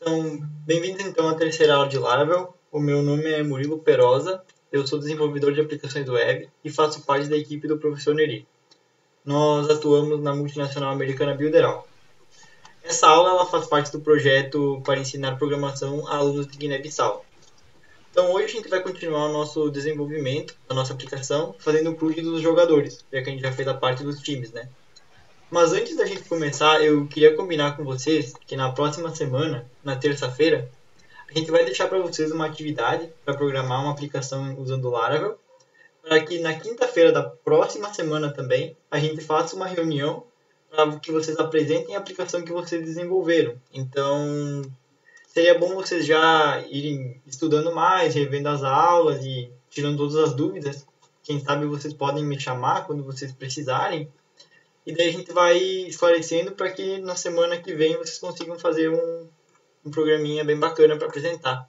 Então, bem-vindos então à terceira aula de Laravel. O meu nome é Murilo Perosa, eu sou desenvolvedor de aplicações web e faço parte da equipe do professor Neri. Nós atuamos na multinacional americana Builderall. Essa aula ela faz parte do projeto para ensinar programação a alunos de Guiné-Bissau. Então hoje a gente vai continuar o nosso desenvolvimento da nossa aplicação fazendo o CRUD dos jogadores, já que a gente já fez a parte dos times, né? Mas antes da gente começar, eu queria combinar com vocês que na próxima semana, na terça-feira, a gente vai deixar para vocês uma atividade para programar uma aplicação usando Laravel, para que na quinta-feira da próxima semana também a gente faça uma reunião para que vocês apresentem a aplicação que vocês desenvolveram. Então, seria bom vocês já irem estudando mais, revendo as aulas e tirando todas as dúvidas. Quem sabe vocês podem me chamar quando vocês precisarem e daí a gente vai esclarecendo para que na semana que vem vocês consigam fazer um, um programinha bem bacana para apresentar.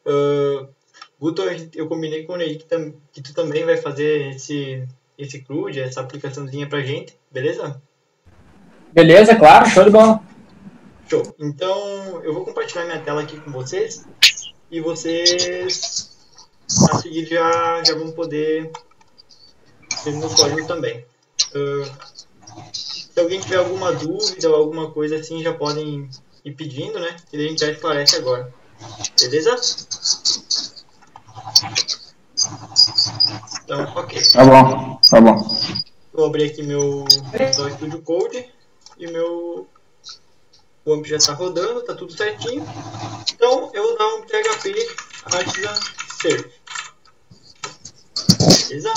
Uh, Guto, eu combinei com o Ney que, que, tu também vai fazer esse, esse CRUD, essa aplicaçãozinha para gente, beleza? Beleza, claro, show de bola. Show. Então, eu vou compartilhar minha tela aqui com vocês e vocês a seguir já, já vão poder ver no código também. Uh, se alguém tiver alguma dúvida ou alguma coisa assim, já podem ir pedindo, né? E a gente já esclarece agora. Beleza? Então, ok. Tá bom, tá bom. Vou abrir aqui meu Visual Studio Code e meu o AMP já está rodando, está tudo certinho. Então, eu vou dar um PHP Artisan Serve. Beleza?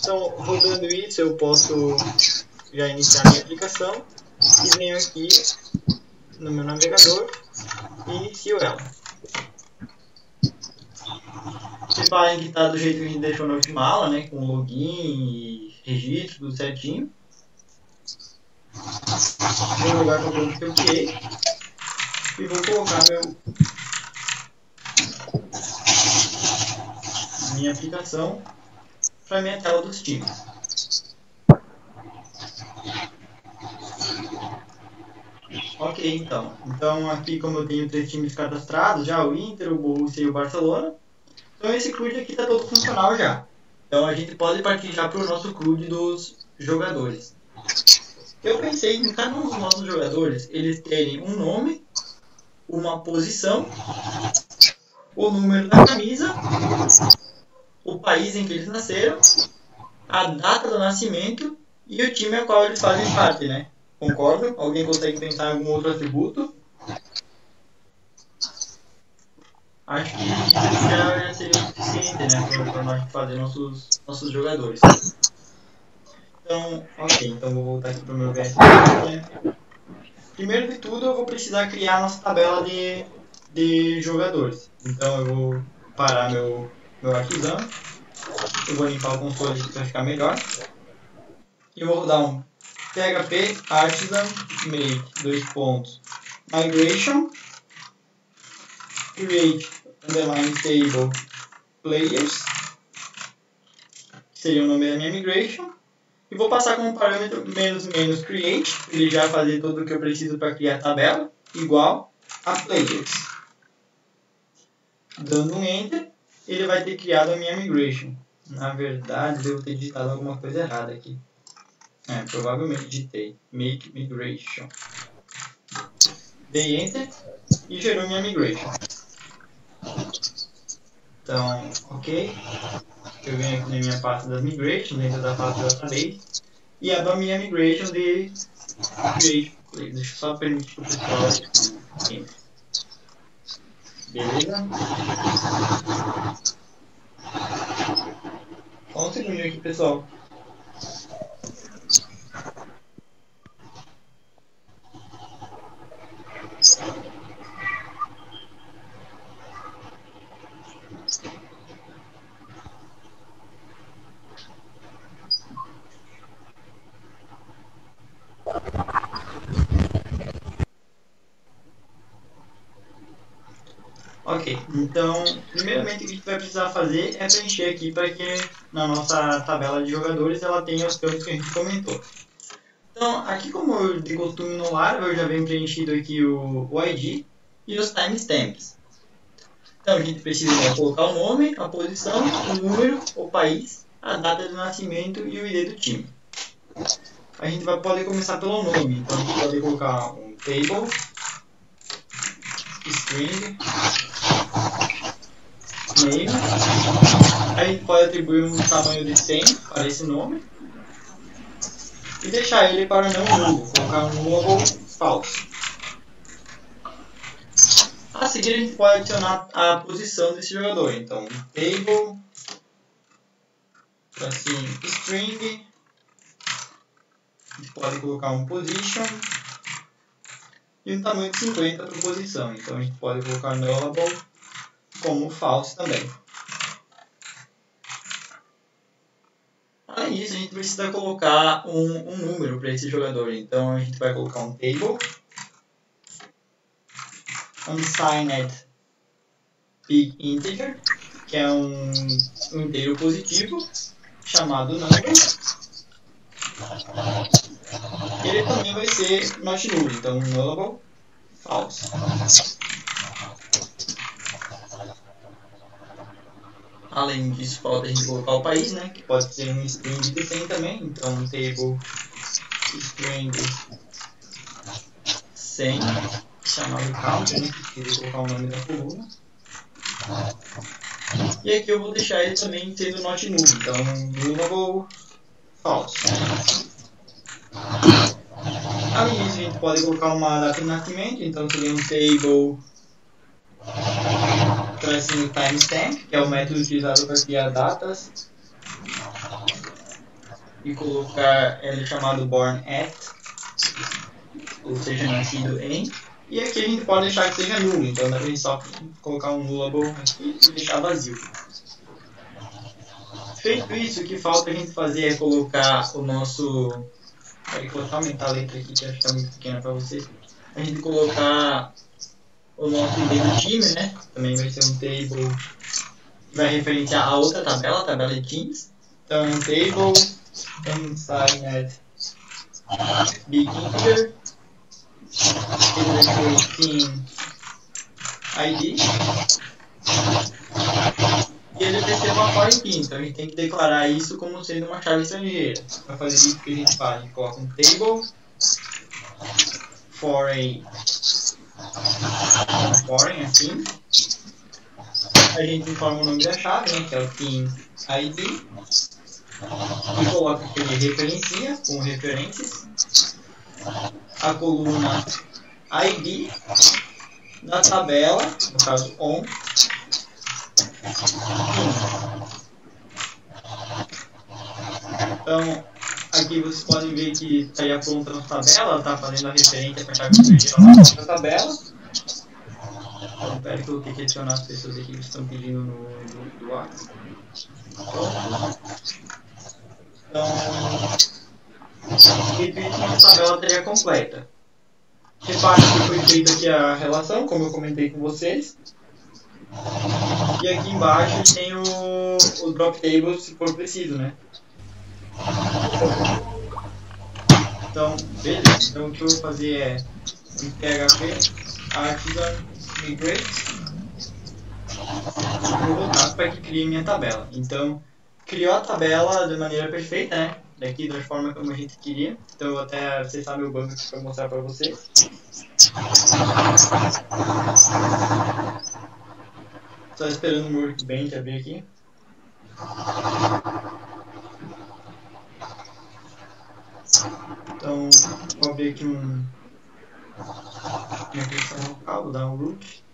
Então, rodando isso, eu posso já iniciar minha aplicação e venho aqui no meu navegador e inicio ela. Reparem que está do jeito que a gente deixou na última aula, né? Com login e registro, tudo certinho. Vou jogar com o que eu criei e vou colocar meu minha aplicação para minha tela dos times. Ok, então. Então aqui como eu tenho três times cadastrados, já o Inter, o Borussia e o Barcelona. Então esse CRUD aqui está todo funcional já. Então a gente pode partir já para o nosso CRUD dos jogadores. Eu pensei em cada um dos nossos jogadores eles terem um nome, uma posição, o número da camisa, o país em que eles nasceram, a data do nascimento e o time ao qual eles fazem parte, né? Concordo? Alguém consegue pensar em algum outro atributo? Acho que isso já seria suficiente, né? Para nós fazer nossos, nossos jogadores. Então, ok. Então vou voltar aqui para o meu VS. Né? Primeiro de tudo, eu vou precisar criar nossa tabela de, de jogadores. Então eu vou parar meu, meu arquivão. Eu vou limpar o console para ficar melhor. E eu vou dar um PHP artisan make dois pontos. Migration create underline table players. Seria o nome da minha migration. E vou passar como parâmetro menos menos create. Ele já fazer tudo o que eu preciso para criar a tabela igual a players. Dando um enter ele vai ter criado a minha migration. Na verdade devo ter digitado alguma coisa errada aqui é, provavelmente digitei make migration. Dei enter e gerou minha migration. Então, ok. Eu venho aqui na minha pasta das migration, dentro da pasta da database, e abro a minha migration de create. Deixa eu só permitir o pessoal. Beleza? Só um segundinho aqui, pessoal. Ok, então, primeiramente o que a gente vai precisar fazer é preencher aqui para que na nossa tabela de jogadores ela tenha os campos que a gente comentou. Então, aqui como de costume no Laravel, eu já venho preenchido aqui o, o ID, e os timestamps. Então a gente precisa né, colocar o nome, a posição, o número, o país, a data de nascimento e o ID do time. A gente vai poder começar pelo nome, então a gente pode colocar um table, string, name. A gente pode atribuir um tamanho de 100 para esse nome e deixar ele para não nulo, colocar um null falso. A seguir a gente pode adicionar a posição desse jogador, então table, assim, string, a gente pode colocar um position e um tamanho de 50 para posição, então a gente pode colocar nullable como false também. Além disso, a gente precisa colocar um, um número para esse jogador. Então a gente vai colocar um table unsigned big integer, que é um, um inteiro positivo chamado number. Ele também vai ser not null, então nullable false. Além disso, falta a gente colocar o país, né? Que pode ser um string de 100 também. Então, table string 100, chamado count, né? Queria colocar o nome da coluna. E aqui eu vou deixar ele também sendo not null. Então, nullable false. Além disso, a gente pode colocar uma data de nascimento. Então, seria um table tracinho timestamp, que é o método utilizado para criar datas e colocar ele chamado born at, ou seja, nascido em. E aqui a gente pode deixar que seja nulo, então dá gente só colocar um nullable aqui e deixar vazio. Feito isso, o que falta a gente fazer é colocar o nosso. Peraí, vou aumentar a letra aqui que acho que está muito pequena para vocês. A gente colocar o nosso ID do time, né? Também vai ser um table que vai referenciar a outra tabela, a tabela de teams. Então, um table unsigned big integer. Ele vai ser team ID. E ele vai ser uma foreign key, então a gente tem que declarar isso como sendo uma chave estrangeira. Para fazer isso, que a gente faz? A gente coloca um table foreign foreign assim. A gente informa o nome da chave, né, que é o team ID. E coloca que ele referencia com referências. A coluna ID da tabela, no caso on. Então, aqui vocês podem ver que está aí a pronta na tabela, está fazendo a referência para a chave estrangeira na tabela. Então, pera que eu que adicionar as pessoas aqui que estão pedindo no, no, do WhatsApp. Então, isso, nossa tabela teria completa. Repare que foi feita aqui a relação, como eu comentei com vocês. E aqui embaixo tem o, o drop table se for preciso, né? Então, beleza. Então o que eu vou fazer é em PHP artisan migrate vou voltar para que crie minha tabela. Então, criou a tabela de maneira perfeita, né? Daqui da forma como a gente queria. Então, eu vou até acessar meu banco para mostrar para vocês. Só esperando o workbench abrir aqui. Então, vou abrir aqui um minha questão local, vou dar um root.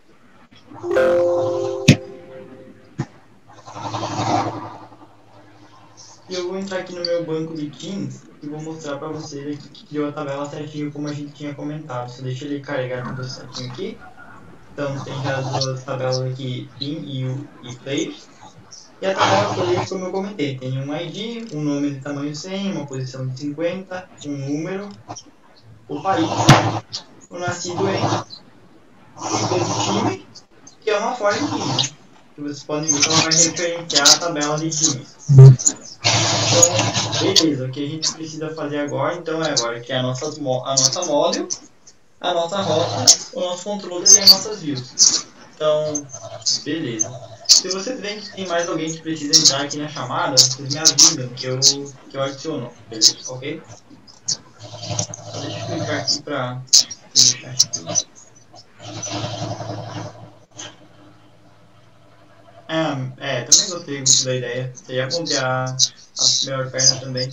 E eu vou entrar aqui no meu banco de teams e vou mostrar para vocês aqui que criou a tabela certinho como a gente tinha comentado. Só deixa ele carregar tudo certinho aqui. Então tem já as duas tabelas aqui, team e, e players. E a tabela players, como eu comentei, tem um ID, um nome de tamanho 100, uma posição de 50, um número, o país, o nascido em, o time, que é uma foreign key, que vocês podem ver que ela vai referenciar a tabela de times. Então, beleza, o que a gente precisa fazer agora, então é agora que é a nossa, a nossa model, a nossa rota, o nosso controller e as nossas views. Então, beleza. Se você vê que tem mais alguém que precisa entrar aqui na chamada, vocês me avisam que eu, que eu adiciono, beleza? Ok? Deixa eu clicar aqui pra aqui. Ah, é, também gostei muito da ideia. Você já comprei a, a melhor perna também.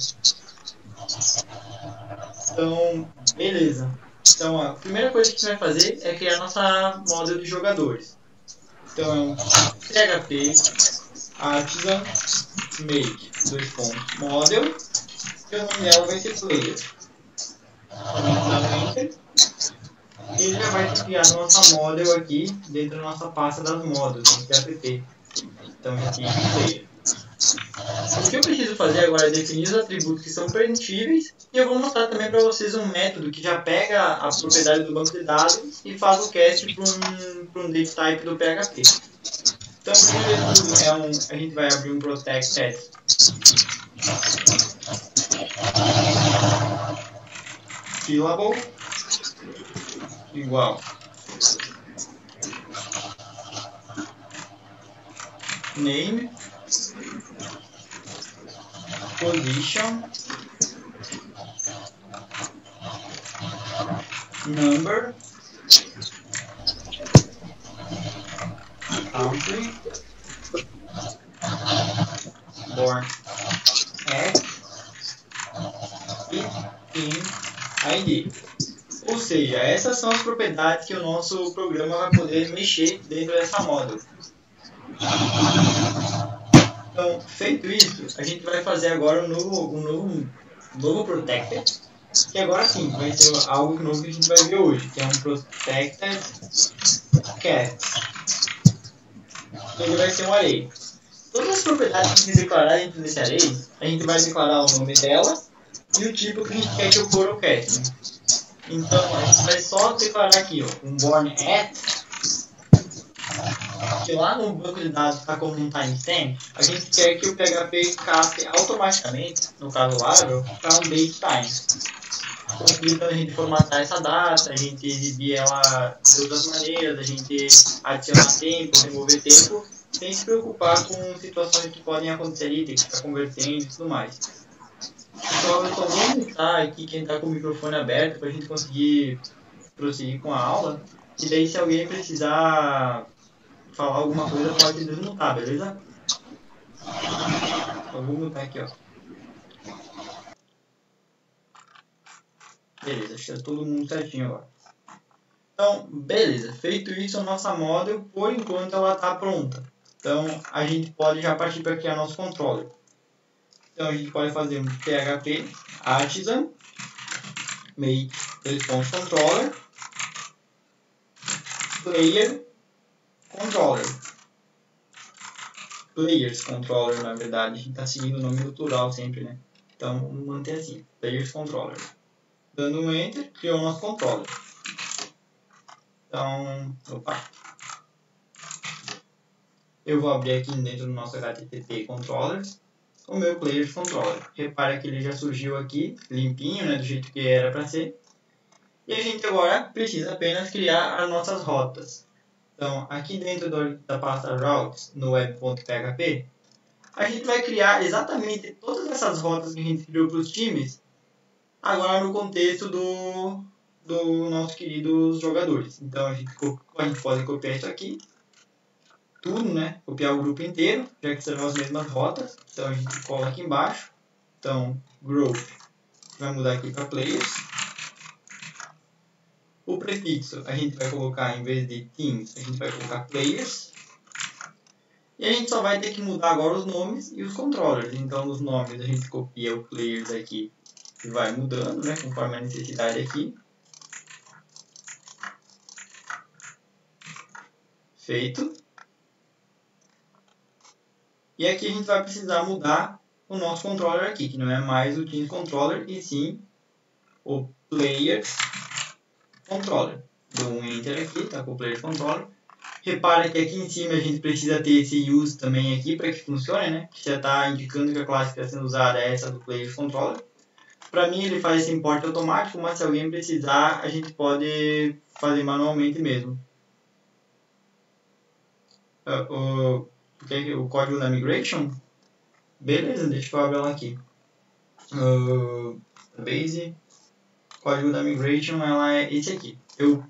Então, beleza. Então, a primeira coisa que a gente vai fazer é criar nossa model de jogadores. Então, PHP artisan make dois pontos model e o nome dela vai ser player. Então, enter. Ele já vai criar nossa model aqui dentro da nossa pasta das models, no PHP. Então, aqui, player. O que eu preciso fazer agora é definir os atributos que são preenchíveis e eu vou mostrar também para vocês um método que já pega a propriedade do banco de dados e faz o cast para um, um date type do PHP. Então, primeiro é um, a gente vai abrir um protect test. Syllable igual name position number country born at in ID. Ou seja, essas são as propriedades que o nosso programa vai poder mexer dentro dessa model. Então, feito isso, a gente vai fazer agora um novo, um novo, um novo protected, que agora sim vai ser algo novo que a gente vai ver hoje, que é um protected cat. Ele vai ser um array. Todas as propriedades que a gente declarar dentro desse array, a gente vai declarar o nome dela e o tipo que a gente quer que ocorra o cat. Então, a gente vai só declarar aqui, ó, um born at que lá no banco de dados está como um timestamp, a gente quer que o PHP caste automaticamente, no caso Laravel, para um date time. Facilitando a gente formatar essa data, a gente exibir ela de outras maneiras, a gente adicionar tempo, remover tempo, sem se preocupar com situações que podem acontecer ali, ter que ficar convertendo e tudo mais. Então eu só vou mutar aqui quem está com o microfone aberto para a gente conseguir prosseguir com a aula. E daí se alguém precisar falar alguma coisa, pode desmutar, beleza? Eu vou mutar aqui, ó. Beleza, acho que tá todo mundo certinho agora. Então, beleza. Feito isso, a nossa model, por enquanto, ela está pronta. Então, a gente pode já partir para criar nosso controller. Então, a gente pode fazer um php artisan make response controller player controller. Players controller, na verdade. A gente está seguindo o nome do plural sempre, né? Então, vamos manter assim. Players controller. Dando um enter, criou o nosso controller. Então, opa. Eu vou abrir aqui dentro do nosso HTTP controllers o meu players controller. Repara que ele já surgiu aqui, limpinho, né, do jeito que era para ser. E a gente agora precisa apenas criar as nossas rotas. Então, aqui dentro do, da pasta routes no web.php, a gente vai criar exatamente todas essas rotas que a gente criou para os times, agora no contexto do, do nossos queridos jogadores. Então, a gente, a gente pode copiar isso aqui, tudo, né? Copiar o grupo inteiro, já que serão as mesmas rotas. Então, a gente cola aqui embaixo. Então, group vai mudar aqui para players. O prefixo a gente vai colocar, em vez de teams, a gente vai colocar players. E a gente só vai ter que mudar agora os nomes e os controllers. Então, os nomes a gente copia o players aqui e vai mudando, né, conforme a necessidade aqui. Feito. E aqui a gente vai precisar mudar o nosso controller aqui, que não é mais o Teams Controller, e sim o Player controller. Dou um enter aqui, tá com o player controller. Repara que aqui em cima a gente precisa ter esse use também aqui para que funcione, né? Que já está indicando que a classe que está sendo usada é essa do player controller. Para mim ele faz esse import automático, mas se alguém precisar, a gente pode fazer manualmente mesmo. O, o, o código da migration? Beleza, deixa eu abrir ela aqui. Uh, base, código da migration, ela é esse aqui. Eu,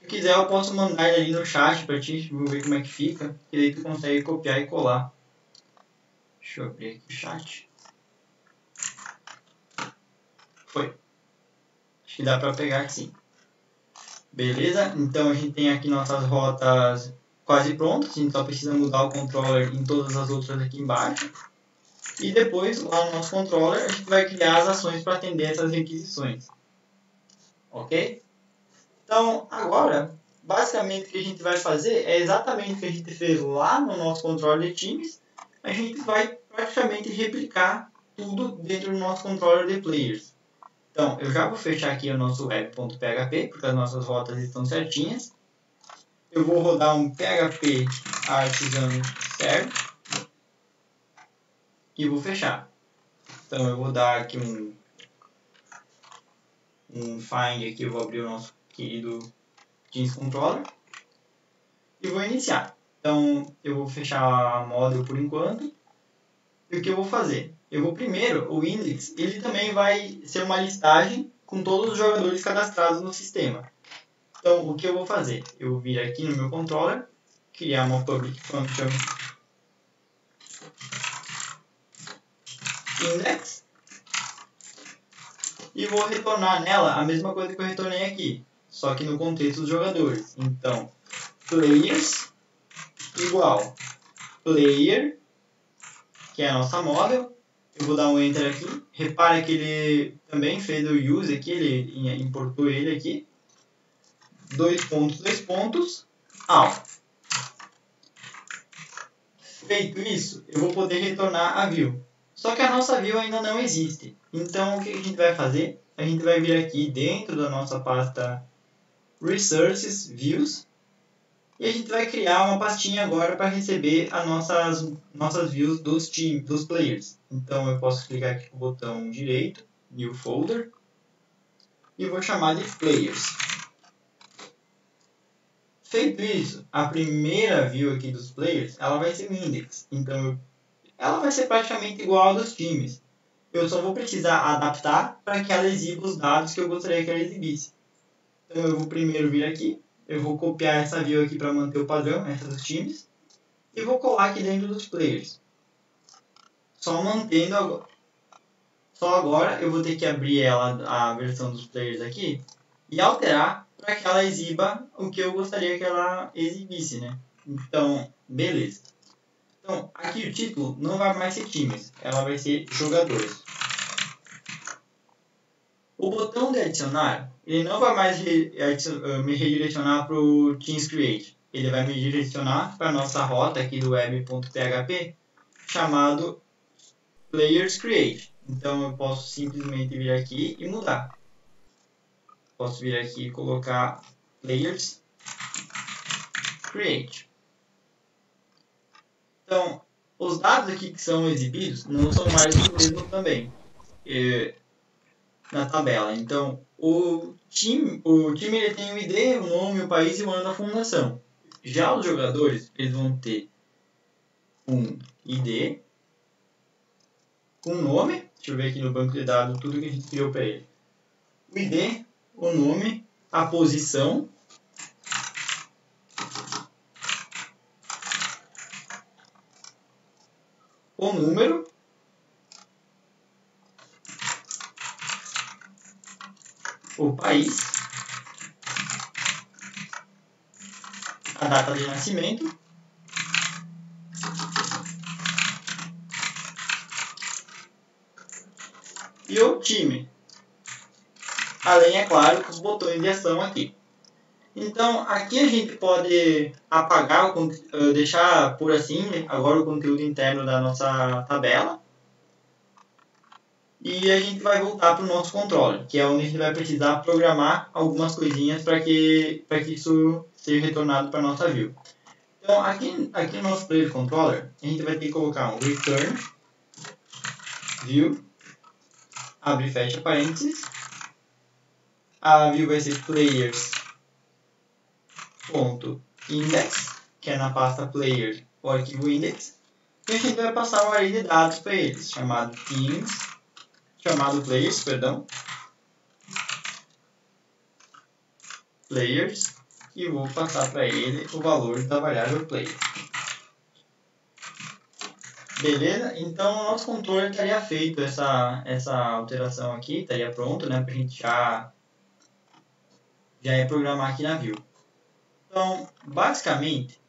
se quiser, eu posso mandar ele ali no chat para ti, ver como é que fica. E aí tu consegue copiar e colar. Deixa eu abrir aqui o chat. Foi. Acho que dá para pegar sim. Beleza? Então a gente tem aqui nossas rotas quase prontas. A gente só precisa mudar o controller em todas as outras aqui embaixo. E depois, lá no nosso controller, a gente vai criar as ações para atender essas requisições. Ok? Então, agora, basicamente o que a gente vai fazer é exatamente o que a gente fez lá no nosso controller de times. A gente vai praticamente replicar tudo dentro do nosso controller de players. Então, eu já vou fechar aqui o nosso web.php, porque as nossas rotas estão certinhas. Eu vou rodar um php artisan serve e vou fechar. Então, eu vou dar aqui um, um find aqui, eu vou abrir o nosso querido Teams Controller e vou iniciar. Então, eu vou fechar a model por enquanto. E o que eu vou fazer? eu vou primeiro, o index, ele também vai ser uma listagem com todos os jogadores cadastrados no sistema. Então, o que eu vou fazer? Eu vou vir aqui no meu controller, criar uma public function index e vou retornar nela a mesma coisa que eu retornei aqui, só que no contexto dos jogadores. Então, players igual player, que é a nossa model, eu vou dar um enter aqui. Repara que ele também fez o use aqui, ele importou ele aqui. Dois pontos, dois pontos, ao. Feito isso, eu vou poder retornar a view. Só que a nossa view ainda não existe. Então, o que a gente vai fazer? A gente vai vir aqui dentro da nossa pasta Resources, Views, e a gente vai criar uma pastinha agora para receber as nossas, nossas views dos, team, dos players. Então eu posso clicar aqui com o botão direito, New Folder, e vou chamar de Players. Feito isso, a primeira view aqui dos players, ela vai ser um index. Então ela vai ser praticamente igual a dos times. Eu só vou precisar adaptar para que ela exiba os dados que eu gostaria que ela exibisse. Então eu vou primeiro vir aqui, eu vou copiar essa view aqui para manter o padrão, essa dos times, e vou colar aqui dentro dos players. Só mantendo agora. Só agora eu vou ter que abrir ela, a versão dos players aqui, e alterar para que ela exiba o que eu gostaria que ela exibisse, né? Então, beleza. Então, aqui o título não vai mais ser times, ela vai ser jogadores. O botão de adicionar, ele não vai mais eh, me redirecionar para o Teams Create. Ele vai me direcionar para a nossa rota aqui do web.php, chamado Players Create. Então eu posso simplesmente vir aqui e mudar. Posso vir aqui e colocar Players Create. Então, os dados aqui que são exibidos não são mais os mesmos também. Eh, na tabela. Então, o time, o time ele tem o ID, o nome, o país e o ano da fundação. Já os jogadores, eles vão ter um ID, um nome, deixa eu ver aqui no banco de dados tudo que a gente criou para ele. O ID, o nome, a posição, o número o país, a data de nascimento, e o time. Além, é claro, dos botões de ação aqui. Então, aqui a gente pode apagar, eh, deixar por assim, agora o conteúdo interno da nossa tabela e a gente vai voltar para o nosso controle, que é onde a gente vai precisar programar algumas coisinhas para que, que isso seja retornado para a nossa view. Então, aqui, aqui no nosso player controller, a gente vai ter que colocar um return view abre e fecha parênteses. A view vai ser players index, que é na pasta player o arquivo index, e a gente vai passar um array de dados para eles, chamado teams, chamado players, perdão, players, e vou passar para ele o valor da variável player. Beleza? Então o nosso controle estaria feito essa, essa alteração aqui, estaria pronto, né, para a gente já, já programar aqui na view. Então, basicamente,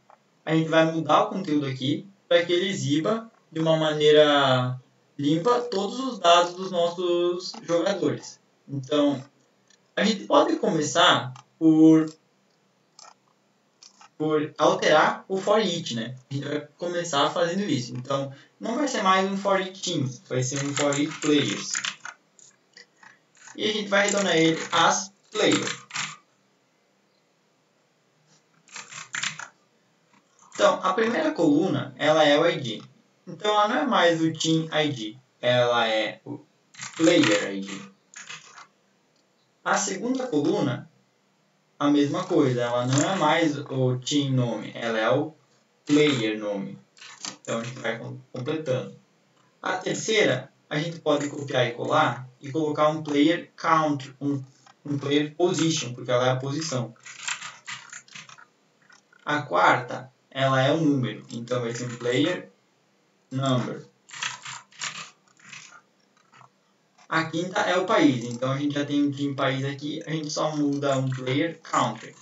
a gente vai mudar o conteúdo aqui para que ele exiba de uma maneira limpa todos os dados dos nossos jogadores. Então, a gente pode começar por por alterar o for each, né? A gente vai começar fazendo isso. Então, não vai ser mais um for each teams, vai ser um for each players. E a gente vai retornar ele as player. Então, a primeira coluna, ela é o ID. Então, ela não é mais o team ID, ela é o player ID. A segunda coluna a mesma coisa. Ela não é mais o team nome, ela é o player nome. Então a gente vai completando. A terceira, a gente pode copiar e colar e colocar um player count, um, um player position, porque ela é a posição. A quarta, ela é o número, então vai ser um player number. A quinta é o país, então a gente já tem um país aqui, a gente só muda um player country.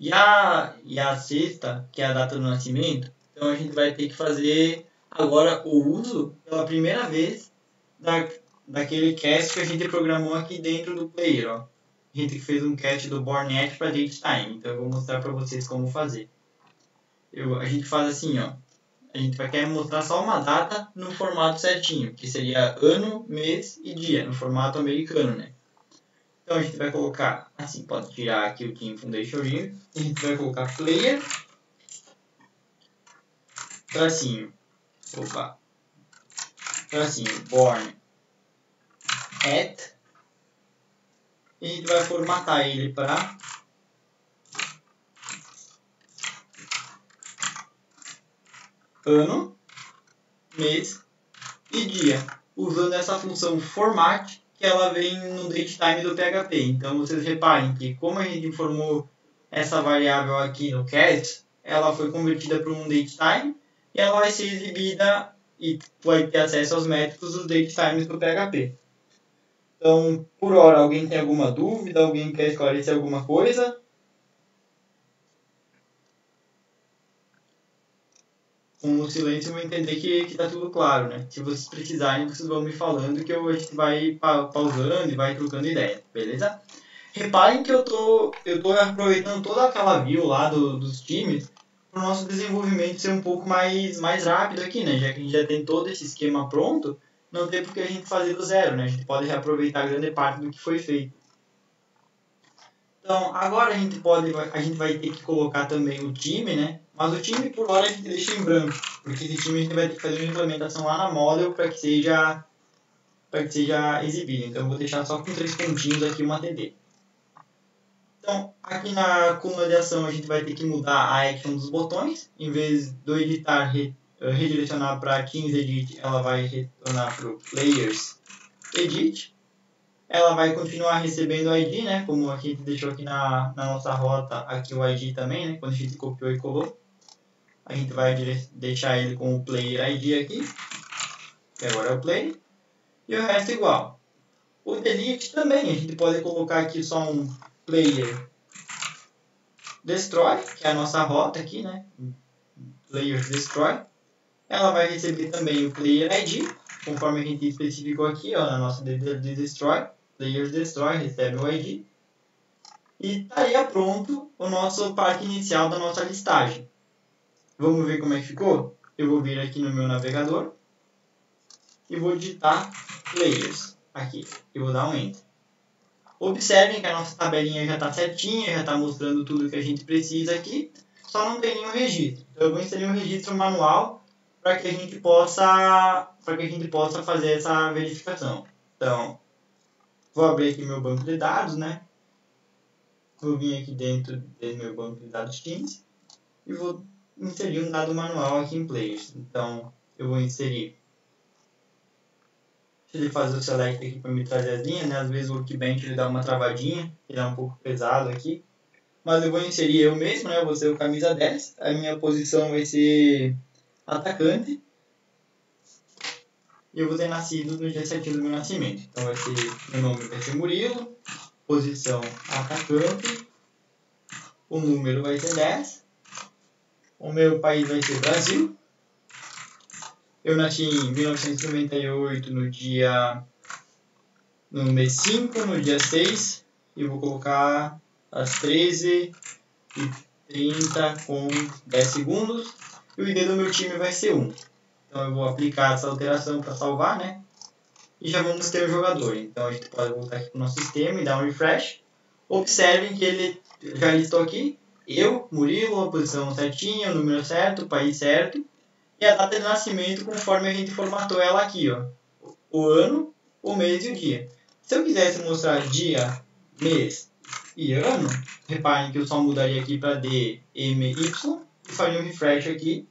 E a, e a sexta, que é a data do nascimento, então a gente vai ter que fazer agora o uso pela primeira vez da, daquele cast que a gente programou aqui dentro do player. Ó. Gente fez um cast do Bornet para date time, então eu vou mostrar para vocês como fazer. Eu, a gente faz assim, ó a gente vai querer mostrar só uma data no formato certinho, que seria ano, mês e dia, no formato americano, né? Então a gente vai colocar, assim, pode tirar aqui o Team Foundation Year, a gente vai colocar player, tracinho, opa, tracinho, born at, e a gente vai formatar ele para ano, mês e dia, usando essa função format que ela vem no datetime do PHP. Então vocês reparem que como a gente informou essa variável aqui no cast, ela foi convertida para um datetime e ela vai ser exibida e vai ter acesso aos métodos dos datetimes do PHP. Então, por hora, alguém tem alguma dúvida? Alguém quer esclarecer alguma coisa? com o silêncio, vou entender que, que tá tudo claro, né? Se vocês precisarem, vocês vão me falando que eu, a gente vai pa pausando e vai trocando ideia, beleza? Reparem que eu tô, eu tô aproveitando toda aquela view lá do, dos times para o nosso desenvolvimento ser um pouco mais, mais rápido aqui, né? Já que a gente já tem todo esse esquema pronto, não tem por que a gente fazer do zero, né? A gente pode reaproveitar grande parte do que foi feito. Então, agora a gente pode, a gente vai ter que colocar também o time, né? Mas o time, por hora, a gente deixa em branco, porque esse time a gente vai ter que fazer uma implementação lá na model para que seja para que seja exibido. Então, eu vou deixar só com três pontinhos aqui uma TD. Então, aqui na coluna de ação, a gente vai ter que mudar a action dos botões. Em vez do editar redirecionar para Teams Edit, ela vai retornar para o Players Edit. Ela vai continuar recebendo o ID, né? Como a gente deixou aqui na, na nossa rota, aqui o ID também, né? Quando a gente copiou e colou. A gente vai deixar ele com o player ID aqui, que agora é o play, e o resto igual. O delete também, a gente pode colocar aqui só um player destroy, que é a nossa rota aqui, né? Player destroy. Ela vai receber também o player ID, conforme a gente especificou aqui, ó, na nossa de, de destroy. Player destroy recebe o ID. E estaria pronto o nosso parque inicial da nossa listagem. Vamos ver como é que ficou? Eu vou vir aqui no meu navegador e vou digitar players aqui e vou dar um enter. Observem que a nossa tabelinha já está certinha, já está mostrando tudo que a gente precisa aqui, só não tem nenhum registro. Então eu vou inserir um registro manual para que a gente possa para que a gente possa fazer essa verificação. Então, vou abrir aqui meu banco de dados, né? Vou vir aqui dentro do meu banco de dados Teams e vou inserir um dado manual aqui em Players. Então, eu vou inserir Deixa ele fazer o select aqui para me trazer as linhas, né? Às vezes o Workbench ele dá uma travadinha, ele é um pouco pesado aqui. Mas eu vou inserir eu mesmo, né? Eu vou ser o camisa 10. A minha posição vai ser atacante. E eu vou ter nascido no dia certinho do meu nascimento. Então vai ser, meu nome vai ser Murilo, posição atacante, o número vai ser 10, o meu país vai ser Brasil, eu nasci em 1998, no dia. no mês 5, no dia 6, e vou colocar às 13 e 30 com 10 segundos. E o ID do meu time vai ser 1. Então eu vou aplicar essa alteração para salvar, né? E já vamos ter o jogador. Então a gente pode voltar aqui para o nosso sistema e dar um refresh. Observem que ele já listou aqui. Eu, Murilo, a posição certinha, o número certo, o país certo e a data de nascimento conforme a gente formatou ela aqui, ó. O ano, o mês e o dia. Se eu quisesse mostrar dia, mês e ano, reparem que eu só mudaria aqui para D, M, Y e faria um refresh aqui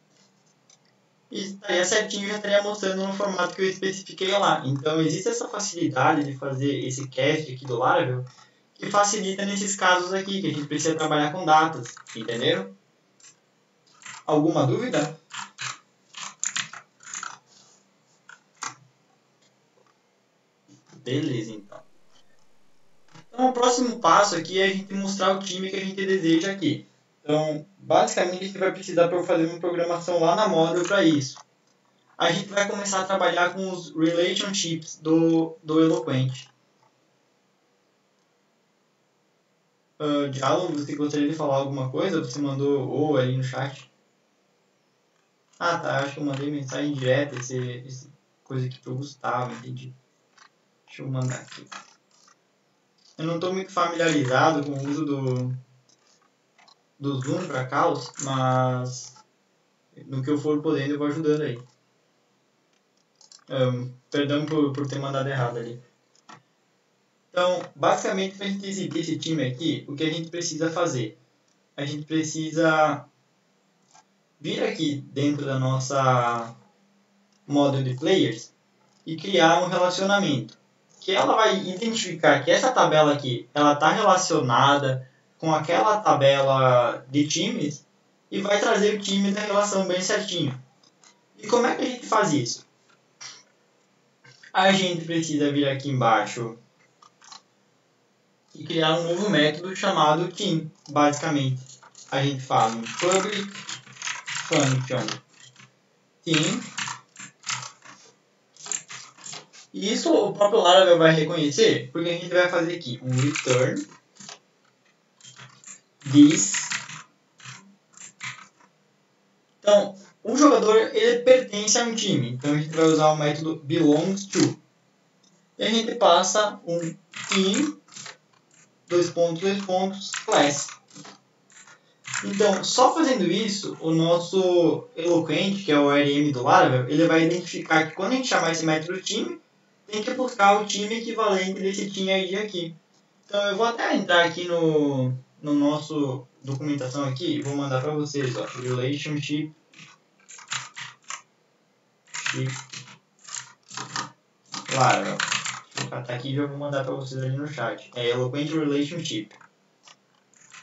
e estaria certinho já estaria mostrando no formato que eu especifiquei lá. Então existe essa facilidade de fazer esse cast aqui do Laravel que facilita nesses casos aqui, que a gente precisa trabalhar com datas, entenderam? Alguma dúvida? Beleza, então. Então, o próximo passo aqui é a gente mostrar o time que a gente deseja aqui. Então, basicamente, gente vai precisar para fazer uma programação lá na Model para isso. A gente vai começar a trabalhar com os relationships do, do Eloquent. Uh, Diálogo, você gostaria de falar alguma coisa? Você mandou ou ali no chat? Ah, tá. Acho que eu mandei mensagem direta, esse coisa aqui pro Gustavo, entendi. Deixa eu mandar aqui. Eu não estou muito familiarizado com o uso do, do Zoom para caos, mas no que eu for podendo eu vou ajudando aí. Um, perdão por, por ter mandado errado ali. Então, basicamente, para a gente exibir esse time aqui, o que a gente precisa fazer? A gente precisa vir aqui dentro da nossa model de players e criar um relacionamento que ela vai identificar que essa tabela aqui ela está relacionada com aquela tabela de times e vai trazer o time da relação bem certinho. E como é que a gente faz isso? A gente precisa vir aqui embaixo e criar um novo método chamado team, basicamente. A gente faz um public function team e isso o próprio Laravel vai reconhecer, porque a gente vai fazer aqui um return this. Então, o jogador ele pertence a um time, então a gente vai usar o método belongs to. E a gente passa um team dois pontos, dois pontos, class. Então, só fazendo isso, o nosso Eloquent, que é o RM do Laravel, ele vai identificar que quando a gente chamar esse método time, tem que buscar o time equivalente desse time ID aqui. Então eu vou até entrar aqui no, no nosso documentação aqui vou mandar para vocês, ó, relationship Claro, vou catar aqui e já vou mandar para vocês ali no chat. É Eloquent Relationship.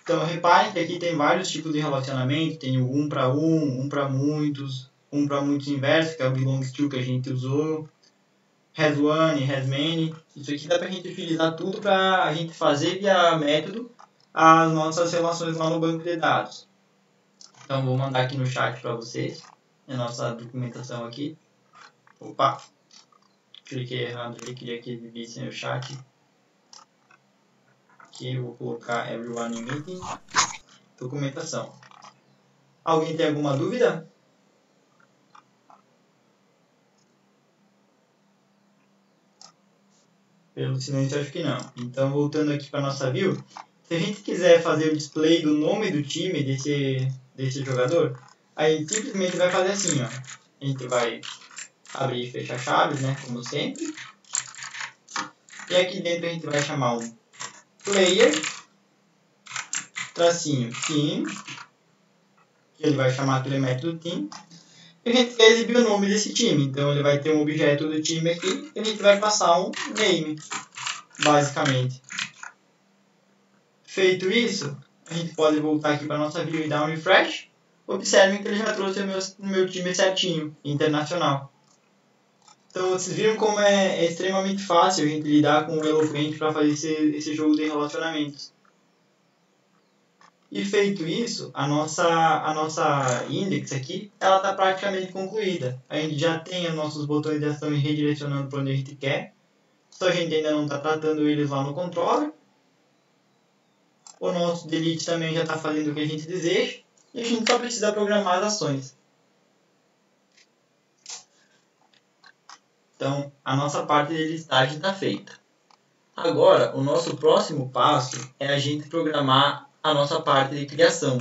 Então reparem que aqui tem vários tipos de relacionamento, tem o um para um, um para muitos, um para muitos inverso, que é o belongs to que a gente usou has one, has many. Isso aqui dá para a gente utilizar tudo para a gente fazer via método as nossas relações lá no banco de dados. Então vou mandar aqui no chat para vocês a nossa documentação aqui. Opa, cliquei errado ali, queria que ele visse no chat. Aqui eu vou colocar everyone in meeting. Documentação. Alguém tem alguma dúvida? Pelo silêncio, acho que não. Então, voltando aqui para nossa view, se a gente quiser fazer o display do nome do time desse, desse jogador, aí simplesmente vai fazer assim, ó. a gente vai abrir e fechar chaves, né? Como sempre. E aqui dentro a gente vai chamar um player, tracinho team, que ele vai chamar aquele método team. E a gente quer exibir o nome desse time, então ele vai ter um objeto do time aqui e a gente vai passar um name, basicamente. Feito isso, a gente pode voltar aqui para nossa view e dar um refresh. Observem que ele já trouxe o meu, meu time certinho, internacional. Então vocês viram como é, é extremamente fácil a gente lidar com o Eloquent para fazer esse, esse jogo de relacionamentos. E feito isso, a nossa, a nossa index aqui, ela está praticamente concluída. A gente já tem os nossos botões de ação redirecionando para onde a gente quer. Só a gente ainda não está tratando eles lá no controller. O nosso delete também já está fazendo o que a gente deseja. E a gente só precisa programar as ações. Então, a nossa parte de listagem está feita. Agora, o nosso próximo passo é a gente programar a nossa parte de criação.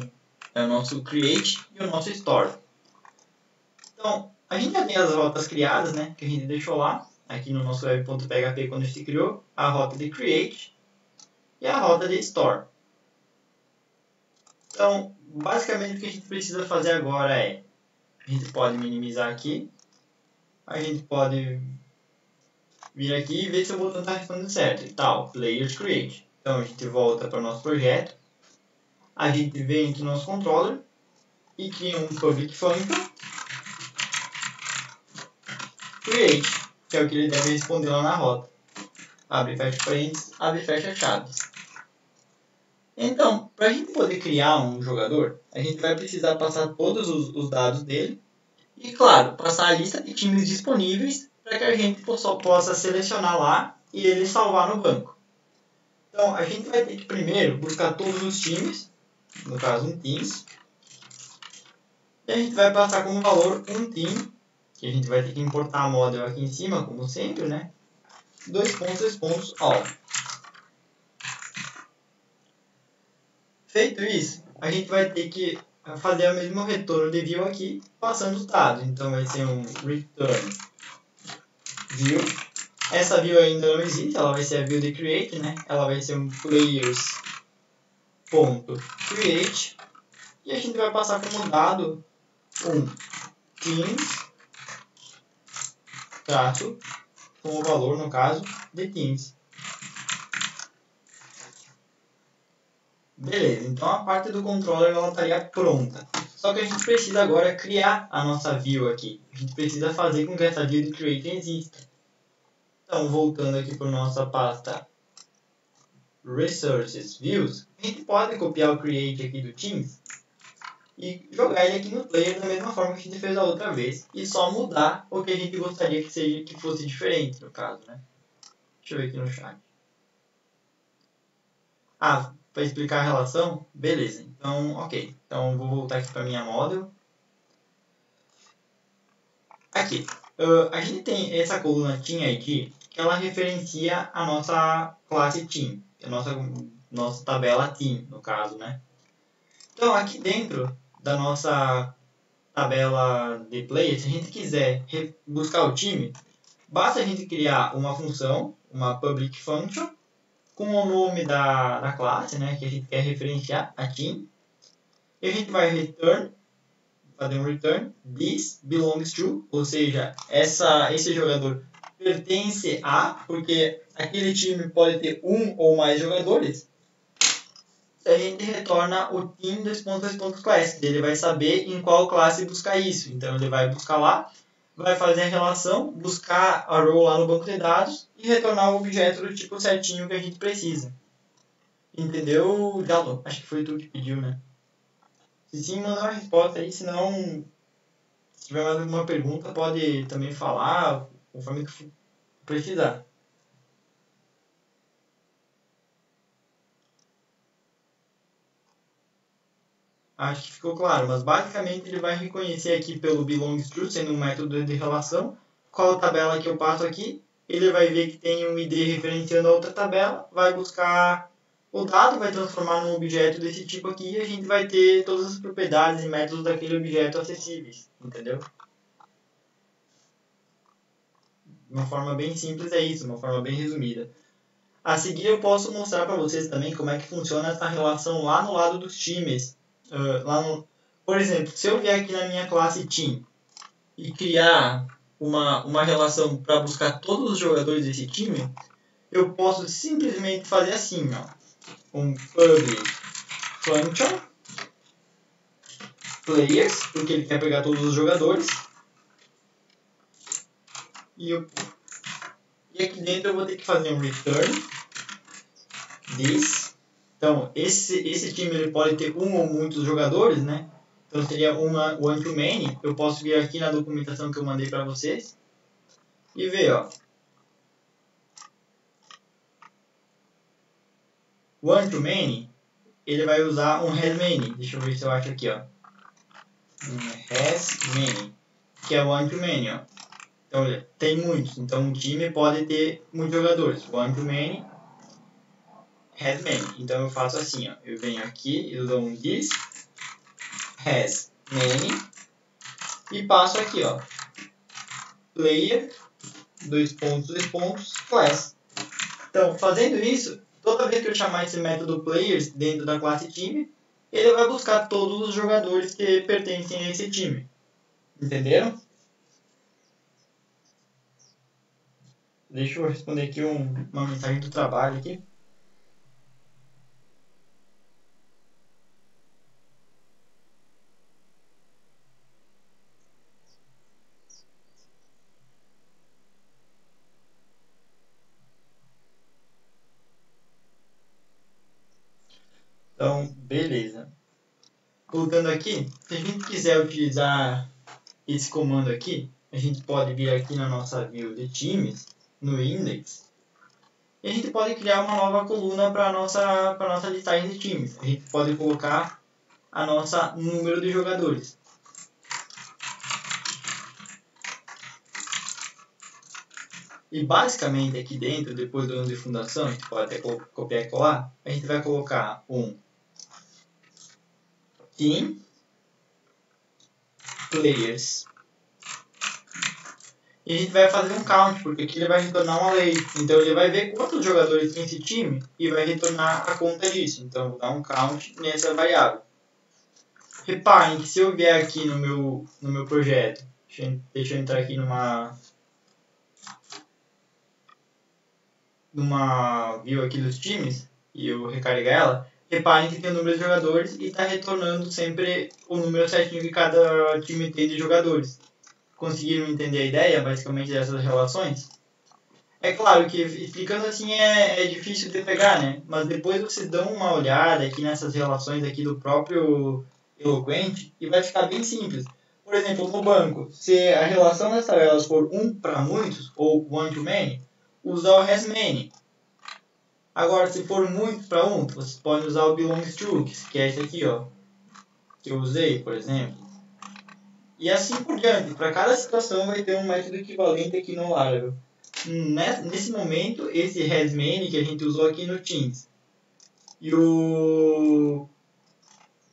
É o nosso create e o nosso store. Então, a gente já tem as rotas criadas, né? Que a gente deixou lá, aqui no nosso web.php quando a gente criou, a rota de create e a rota de store. Então, basicamente o que a gente precisa fazer agora é, a gente pode minimizar aqui, a gente pode vir aqui e ver se o botão está respondendo certo e tal, players create. Então a gente volta para o nosso projeto, a gente vem aqui no nosso controller e cria um public function create, que é o que ele deve responder lá na rota. Abre e fecha parênteses, abre e fecha chaves. Então, para a gente poder criar um jogador, a gente vai precisar passar todos os, os dados dele e, claro, passar a lista de times disponíveis para que a gente possa, possa selecionar lá e ele salvar no banco. Então, a gente vai ter que primeiro buscar todos os times, no caso um teams, e a gente vai passar como valor um team, que a gente vai ter que importar a model aqui em cima, como sempre, né? Dois pontos, dois pontos, all. Feito isso, a gente vai ter que fazer o mesmo retorno de view aqui, passando os dados. Então vai ser um return view. Essa view ainda não existe, ela vai ser a view de create, né? Ela vai ser um players.create e a gente vai passar como dado um teams traço com o valor, no caso, de teams. Beleza, então a parte do controller ela estaria pronta. Só que a gente precisa agora criar a nossa view aqui. A gente precisa fazer com que essa view de create exista. Então, voltando aqui para nossa pasta Resources Views, a gente pode copiar o create aqui do Teams e jogar ele aqui no player da mesma forma que a gente fez a outra vez e só mudar o que a gente gostaria que seja que fosse diferente no caso, né? Deixa eu ver aqui no chat. Ah, para explicar a relação? Beleza, então, ok. Então, vou voltar aqui para minha model. Aqui, uh, a gente tem essa coluna team ID, que ela referencia a nossa classe team, a nossa, nossa tabela team, no caso, né? Então, aqui dentro da nossa tabela de player, se a gente quiser buscar o time, basta a gente criar uma função, uma public function, com o nome da, da classe, né, que a gente quer referenciar, a team. E a gente vai return, fazer um return, this belongs to, ou seja, essa, esse jogador pertence a, porque aquele time pode ter um ou mais jogadores. A gente retorna o team 2.2.class, ele vai saber em qual classe buscar isso. Então ele vai buscar lá vai fazer a relação, buscar a row lá no banco de dados e retornar o objeto do tipo certinho que a gente precisa. Entendeu, Galo? Acho que foi tu que pediu, né? Se sim, manda uma resposta aí, senão, se tiver mais alguma pergunta, pode também falar, conforme que precisar. Acho que ficou claro, mas basicamente ele vai reconhecer aqui pelo belongs true, sendo um método de relação, qual tabela que eu passo aqui, ele vai ver que tem um ID referenciando a outra tabela, vai buscar o dado, vai transformar num objeto desse tipo aqui e a gente vai ter todas as propriedades e métodos daquele objeto acessíveis, entendeu? De uma forma bem simples é isso, uma forma bem resumida. A seguir eu posso mostrar para vocês também como é que funciona essa relação lá no lado dos times. Uh, lá no... Por exemplo, se eu vier aqui na minha classe Team e criar uma, uma relação para buscar todos os jogadores desse time, eu posso simplesmente fazer assim, ó, um public function players, porque ele quer pegar todos os jogadores. E, eu, e aqui dentro eu vou ter que fazer um return this. Então, esse, esse time ele pode ter um ou muitos jogadores, né? Então seria uma one to many. Eu posso vir aqui na documentação que eu mandei para vocês e ver, ó. One to many, ele vai usar um has many. Deixa eu ver se eu acho aqui, ó. Um has many, que é one to many, ó. Então, tem muitos. Então, um time pode ter muitos jogadores. One to many, has many. Então, eu faço assim, ó. Eu venho aqui, eu dou um this, has many, e passo aqui, ó. Player, dois pontos, dois pontos, class. Então, fazendo isso, toda vez que eu chamar esse método players dentro da classe time, ele vai buscar todos os jogadores que pertencem a esse time. Entenderam? Deixa eu responder aqui um, uma mensagem do trabalho aqui. Então, beleza. Colocando aqui, se a gente quiser utilizar esse comando aqui, a gente pode vir aqui na nossa view de times, no index, e a gente pode criar uma nova coluna para a nossa, nossa listagem de times. A gente pode colocar a nossa número de jogadores. E basicamente aqui dentro, depois do ano de fundação, a gente pode até copiar e colar, a gente vai colocar um team players. E a gente vai fazer um count, porque aqui ele vai retornar uma lei. Então ele vai ver quantos jogadores tem esse time e vai retornar a conta disso. Então vou dar um count nessa variável. Reparem que se eu vier aqui no meu, no meu projeto, deixa eu, deixa eu entrar aqui numa, numa view aqui dos times e eu recarregar ela, reparem que tem o número de jogadores e está retornando sempre o número certinho que cada time tem de jogadores. Conseguiram entender a ideia, basicamente, dessas relações? É claro que explicando assim é, é difícil de pegar, né? Mas depois vocês dão uma olhada aqui nessas relações aqui do próprio Eloquent e vai ficar bem simples. Por exemplo, no banco, se a relação das tabelas for um para muitos ou one to many, usar o has many. Agora, se for muito para um, vocês podem usar o belongs to, que é esse aqui, ó, que eu usei, por exemplo. E assim por diante. Para cada situação vai ter um método equivalente aqui no Laravel. Nesse momento, esse has many que a gente usou aqui no Teams e o,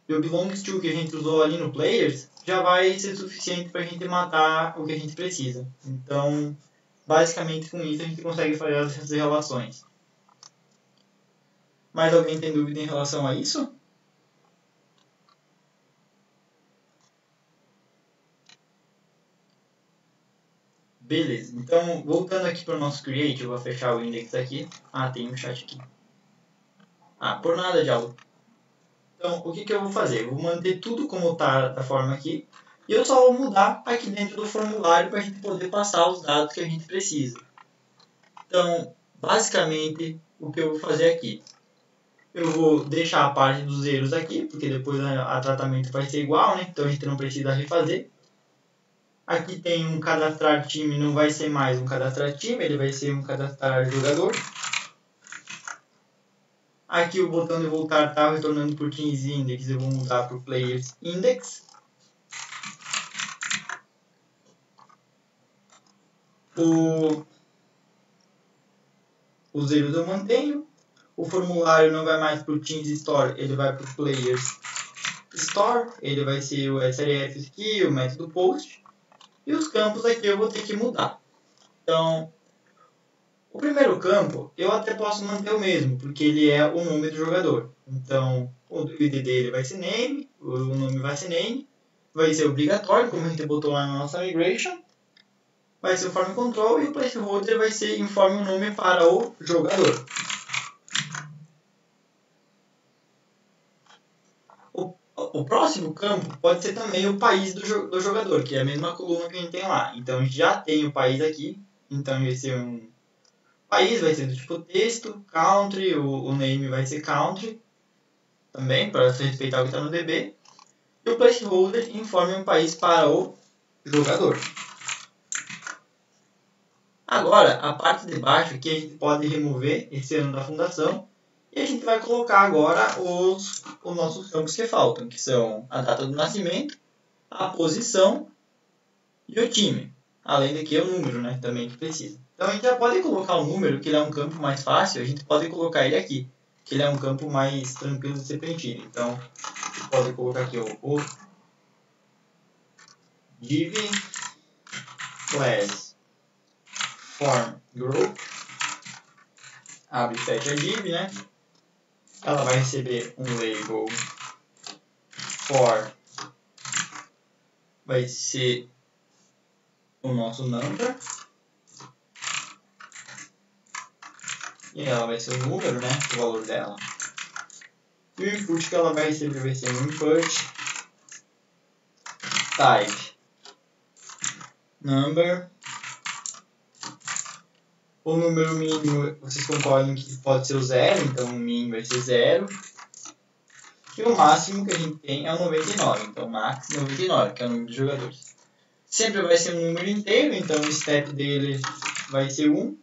e o que a gente usou ali no Players já vai ser suficiente para a gente matar o que a gente precisa. Então, basicamente com isso a gente consegue fazer essas relações. Mais alguém tem dúvida em relação a isso? Beleza, então voltando aqui para o nosso create, eu vou fechar o index aqui. Ah, tem um chat aqui. Ah, por nada, diálogo. Então, o que, que eu vou fazer? Eu vou manter tudo como está da forma aqui. E eu só vou mudar aqui dentro do formulário para a gente poder passar os dados que a gente precisa. Então, basicamente, o que eu vou fazer aqui? Eu vou deixar a parte dos erros aqui, porque depois a, a tratamento vai ser igual, né? Então a gente não precisa refazer. Aqui tem um cadastrar time, não vai ser mais um cadastrar time, ele vai ser um cadastrar jogador. Aqui o botão de voltar está retornando por Teams Index, eu vou mudar para o Players Index. O, os erros eu mantenho. O formulário não vai mais para o Teams Store, ele vai para o Players Store. Ele vai ser o srf aqui, o método post. E os campos aqui eu vou ter que mudar. Então, o primeiro campo eu até posso manter o mesmo, porque ele é o nome do jogador. Então, o ID dele vai ser name, o nome vai ser name, vai ser obrigatório, como a gente botou lá na nossa migration, vai ser o form control e o placeholder vai ser informe o nome para o jogador. O, próximo campo pode ser também o país do, do jogador, que é a mesma coluna que a gente tem lá. Então a gente já tem o país aqui, então vai ser um país, vai ser do tipo texto, country, o, o name vai ser country, também, para respeitar o que está no DB. E o placeholder informa um país para o jogador. Agora, a parte de baixo aqui a gente pode remover esse ano da fundação e a gente vai colocar agora os, os nossos campos que faltam, que são a data do nascimento, a posição e o time. Além de que o número, né, também que precisa. Então a gente já pode colocar o número, que ele é um campo mais fácil, a gente pode colocar ele aqui, que ele é um campo mais tranquilo de ser preenchido. Então, pode colocar aqui o, o div class form group, abre e fecha div, né? Ela vai receber um label for, vai ser o nosso number, e ela vai ser o número, né? O valor dela. E o input que ela vai receber vai ser um input type number o número mínimo, vocês concordam que pode ser o zero, então o mínimo vai ser zero. E o máximo que a gente tem é o 99, então max 99, que é o número de jogadores. Sempre vai ser um número inteiro, então o step dele vai ser 1.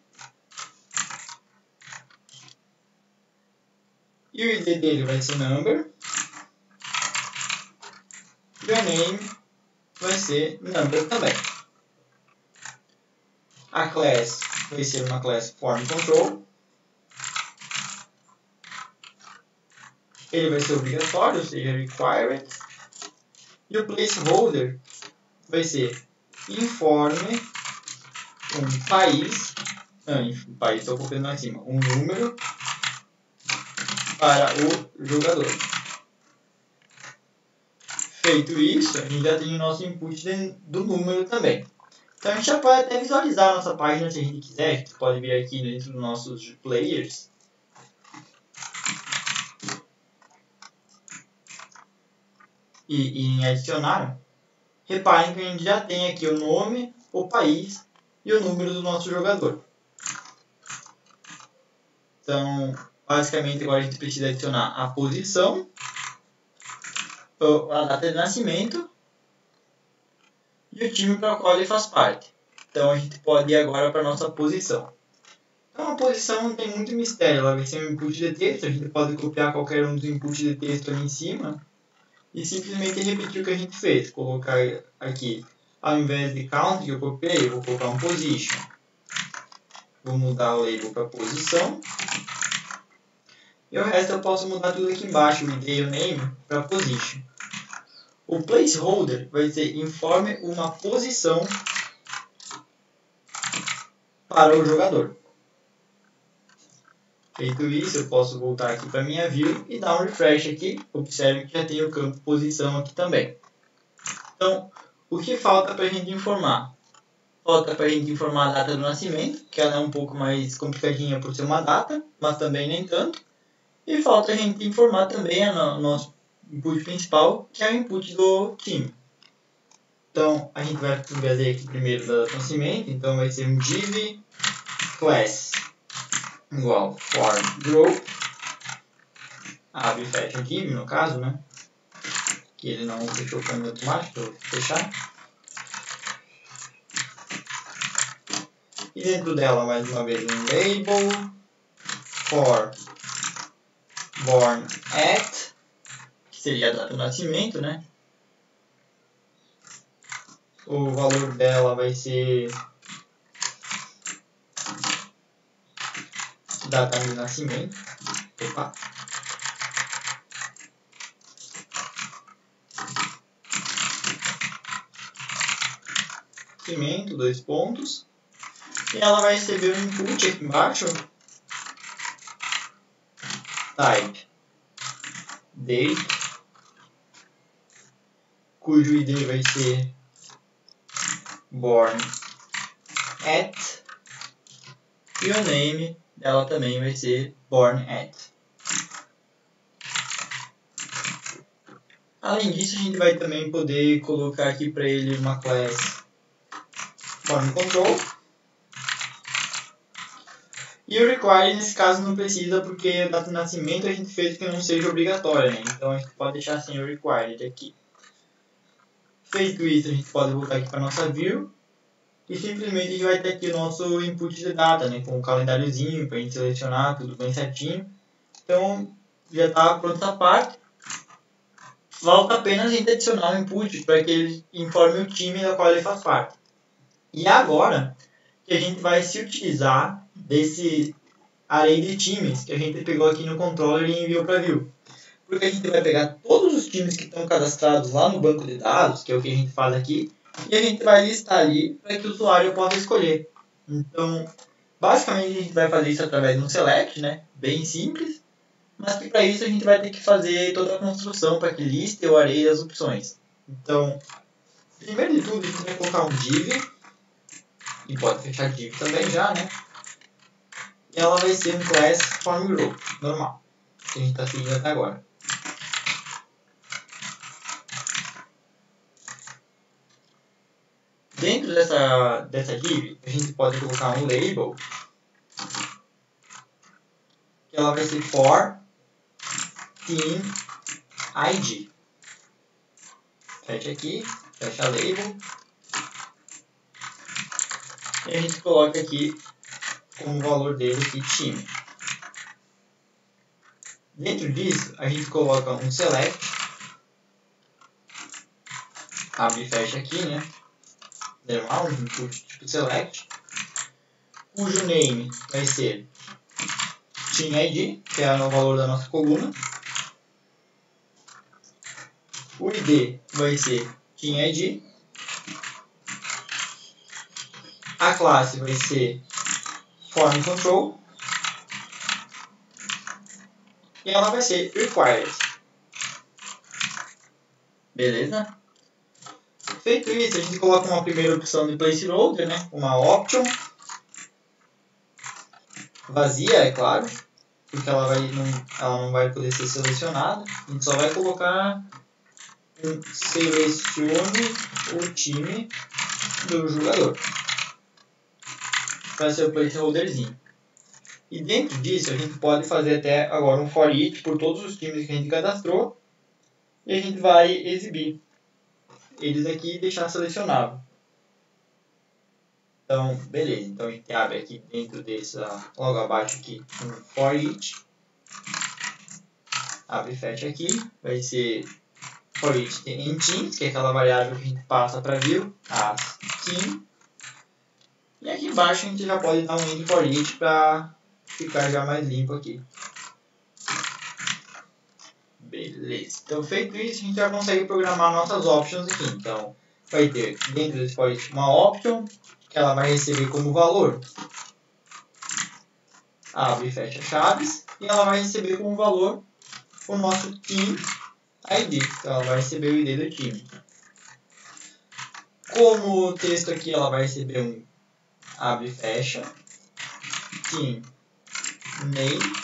E o ID dele vai ser number. E o name vai ser number também. A class vai ser uma classe form control. Ele vai ser obrigatório, ou seja, required. E o placeholder vai ser informe um país, não, um país estou colocando lá em cima, um número para o jogador. Feito isso, a gente já tem o nosso input do número também. Então a gente já pode até visualizar a nossa página se a gente quiser. Gente pode vir aqui dentro dos nossos players. E, e em adicionar. Reparem que a gente já tem aqui o nome, o país e o número do nosso jogador. Então, basicamente agora a gente precisa adicionar a posição, a data de nascimento e o time para o qual ele faz parte. Então a gente pode ir agora para a nossa posição. Então a posição não tem muito mistério, ela vai ser um input de texto, a gente pode copiar qualquer um dos inputs de texto ali em cima e simplesmente repetir o que a gente fez. Colocar aqui, ao invés de count que eu copiei, eu vou colocar um position. Vou mudar o label para posição. E o resto eu posso mudar tudo aqui embaixo, o id e o name, para position. O placeholder vai ser informe uma posição para o jogador. Feito isso, eu posso voltar aqui para minha view e dar um refresh aqui. Observe que já tem o campo posição aqui também. Então, o que falta para a gente informar? Falta para a gente informar a data do nascimento, que ela é um pouco mais complicadinha por ser uma data, mas também nem tanto. E falta a gente informar também o nosso input principal, que é o input do time. Então, a gente vai fazer aqui primeiro da nascimento, então vai ser um div class igual for group, abre e fecha div no caso, né? Que ele não fechou o caminho automático, vou fechar. E dentro dela, mais uma vez, um label for born at seria a data do nascimento, né? O valor dela vai ser data de nascimento. Opa. Nascimento, dois pontos. E ela vai receber um input aqui embaixo. Type date, cujo ID vai ser born at e o name dela também vai ser born at. Além disso, a gente vai também poder colocar aqui para ele uma class form control. E o require nesse caso não precisa porque a data de nascimento a gente fez que não seja obrigatória, né? então a gente pode deixar sem o required aqui. Feito isso, a gente pode voltar aqui para nossa view e simplesmente a gente vai ter aqui o nosso input de data, né? com o calendáriozinho para a gente selecionar tudo bem certinho. Então já está pronta essa parte. Falta apenas a gente adicionar um input para que ele informe o time da qual ele faz parte. E agora que a gente vai se utilizar desse array de times que a gente pegou aqui no controller e enviou para view. Porque a gente vai pegar todos os times que estão cadastrados lá no banco de dados, que é o que a gente faz aqui, e a gente vai listar ali para que o usuário possa escolher. Então, basicamente a gente vai fazer isso através de um select, né? bem simples, mas que para isso a gente vai ter que fazer toda a construção para que liste o array das opções. Então, primeiro de tudo, a gente vai colocar um div, e pode fechar div também já, né? E ela vai ser um class form group, normal, que a gente está seguindo até agora. Dentro dessa, dessa div, a gente pode colocar um label, que ela vai ser for team id. Fecha aqui, fecha label. E a gente coloca aqui como valor dele aqui time. Dentro disso, a gente coloca um select, abre e fecha aqui, né? Normal, um tipo select, cujo name vai ser team ID, que é o valor da nossa coluna. O ID vai ser team ID. A classe vai ser form control e ela vai ser required. Beleza? Feito isso, a gente coloca uma primeira opção de placeholder, né? uma option, vazia, é claro, porque ela, vai, não, ela não vai poder ser selecionada. A gente só vai colocar selecione o time do jogador para ser o placeholderzinho. E dentro disso a gente pode fazer até agora um for each por todos os times que a gente cadastrou e a gente vai exibir eles aqui e deixar selecionável. Então, beleza. Então a gente abre aqui dentro dessa, logo abaixo aqui, um for each. Abre e fecha aqui. Vai ser for each em teams, que é aquela variável que a gente passa para view, as team. E aqui embaixo a gente já pode dar um end for each para ficar já mais limpo aqui. Beleza. Então feito isso, a gente já consegue programar nossas options aqui. Então vai ter dentro desse each uma option que ela vai receber como valor. Abre e fecha chaves. E ela vai receber como valor o nosso team ID. Então ela vai receber o ID do time. Como texto aqui, ela vai receber um abre e fecha, team name,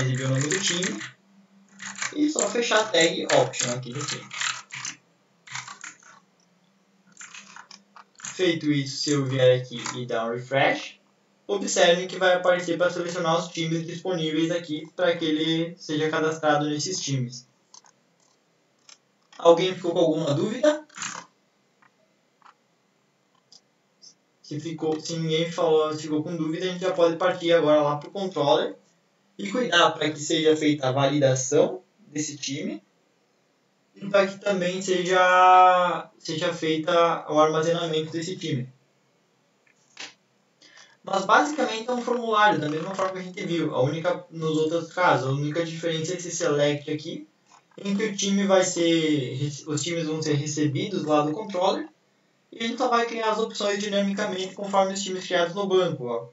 exibir o nome do time, e só fechar a tag option aqui no fim. Feito isso, se eu vier aqui e dar um refresh, observe que vai aparecer para selecionar os times disponíveis aqui para que ele seja cadastrado nesses times. Alguém ficou com alguma dúvida? Se, ficou, se ninguém falou, ficou com dúvida, a gente já pode partir agora lá para o controller e cuidar para que seja feita a validação desse time e para que também seja, seja feita o armazenamento desse time. Mas basicamente é um formulário, da mesma forma que a gente viu. A única, nos outros casos, a única diferença é esse select aqui, em que o time vai ser, os times vão ser recebidos lá do controller E a gente só vai criar as opções dinamicamente conforme os times criados no banco. Ó.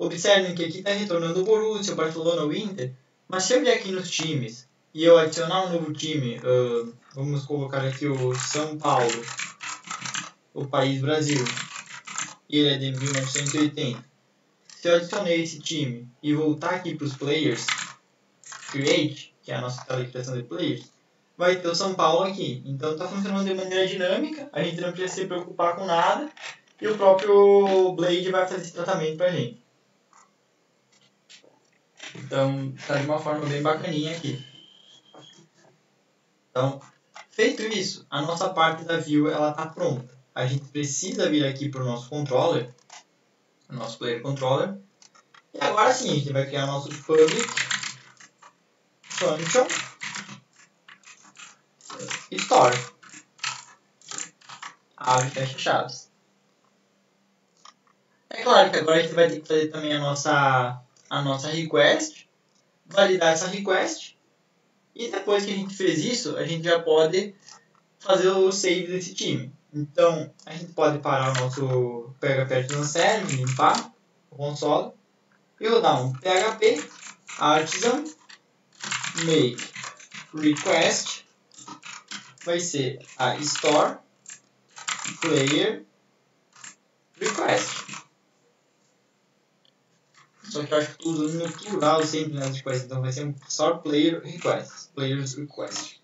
Observem que aqui está retornando o Borussia, o Barcelona, o Inter. Mas se eu vier aqui nos times e eu adicionar um novo time, uh, vamos colocar aqui o São Paulo, o país Brasil, e ele é de 1980. Se eu adicionei esse time e voltar aqui para os players, create, que é a nossa tela de criação de players, vai ter o São Paulo aqui. Então está funcionando de maneira dinâmica, a gente não precisa se preocupar com nada e o próprio Blade vai fazer esse tratamento para a gente. Então está de uma forma bem bacaninha aqui. Então, feito isso, a nossa parte da view ela está pronta. A gente precisa vir aqui para o nosso controller, o nosso player controller, e agora sim a gente vai criar nosso public function store. Abre e fecha chaves. É claro que agora a gente vai ter que fazer também a nossa, a nossa request, validar essa request, e depois que a gente fez isso, a gente já pode fazer o save desse time. Então, a gente pode parar o nosso PHP Transform, limpar o console, e rodar um PHP artisan make request vai ser a store player request. Só que eu acho que tudo no plural sempre nas requests, então vai ser store player request, players request.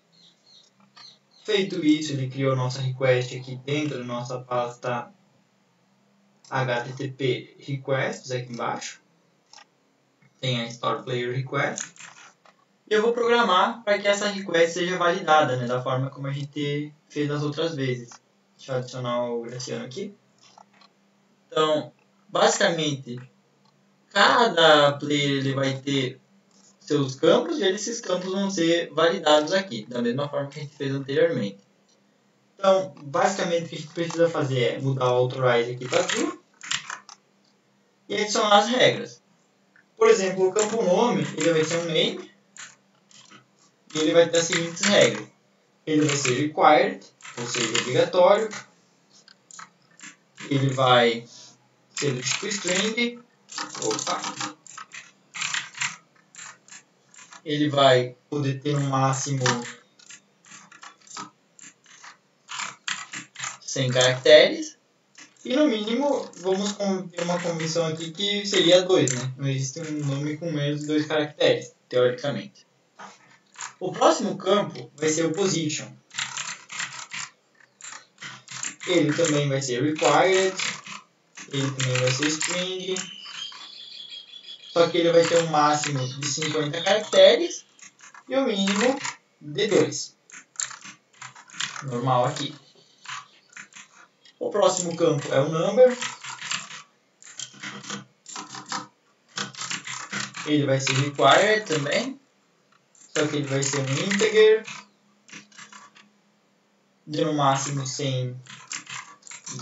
Feito isso, ele criou nossa request aqui dentro da nossa pasta HTTP requests aqui embaixo. Tem a store player request e eu vou programar para que essa request seja validada, né, da forma como a gente fez nas outras vezes. Deixa eu adicionar o Graciano aqui. Então, basicamente, cada player ele vai ter seus campos e esses campos vão ser validados aqui, da mesma forma que a gente fez anteriormente. Então, basicamente o que a gente precisa fazer é mudar o authorize aqui para true e adicionar as regras. Por exemplo, o campo nome ele vai ser um name e ele vai ter as seguintes regras. Ele vai ser required, ou seja, obrigatório. Ele vai ser do tipo string. Opa. Ele vai poder ter no máximo 100 caracteres. E no mínimo, vamos ter uma convenção aqui que seria 2, né? Não existe um nome com menos de 2 caracteres, teoricamente. O próximo campo vai ser o position. Ele também vai ser required. Ele também vai ser string. Só que ele vai ter um máximo de 50 caracteres e o um mínimo de 2. Normal aqui. O próximo campo é o number. Ele vai ser required também. Só que ele vai ser um integer de no máximo 100,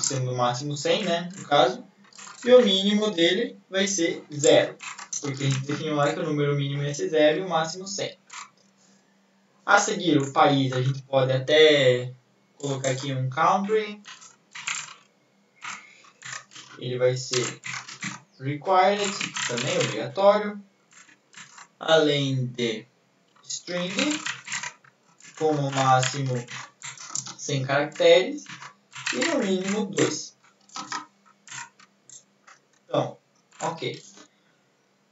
sendo no máximo 100, né, no caso. E o mínimo dele vai ser 0, porque a gente definiu lá que o número mínimo ia ser 0 e o máximo 100. A seguir, o país, a gente pode até colocar aqui um country. Ele vai ser required, também obrigatório. Além de string com no máximo 100 caracteres e no mínimo 2. Então, ok.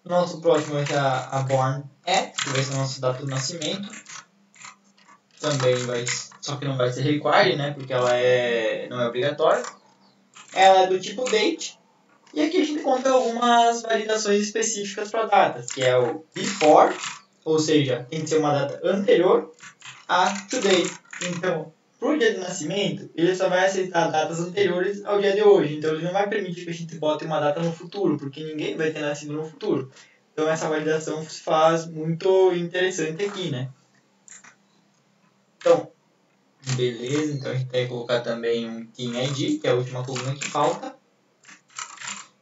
Nosso próximo vai ser a, a born at, que vai ser a nossa data de nascimento. Também vai, só que não vai ser required, né, porque ela é, não é obrigatória. Ela é do tipo date. E aqui a gente encontra algumas validações específicas para datas, que é o before, ou seja, tem que ser uma data anterior a today. Então, o dia de nascimento, ele só vai aceitar datas anteriores ao dia de hoje. Então, ele não vai permitir que a gente bote uma data no futuro, porque ninguém vai ter nascido no futuro. Então, essa validação se faz muito interessante aqui, né? Então, beleza. Então, a gente vai colocar também um Team ID, que é a última coluna que falta.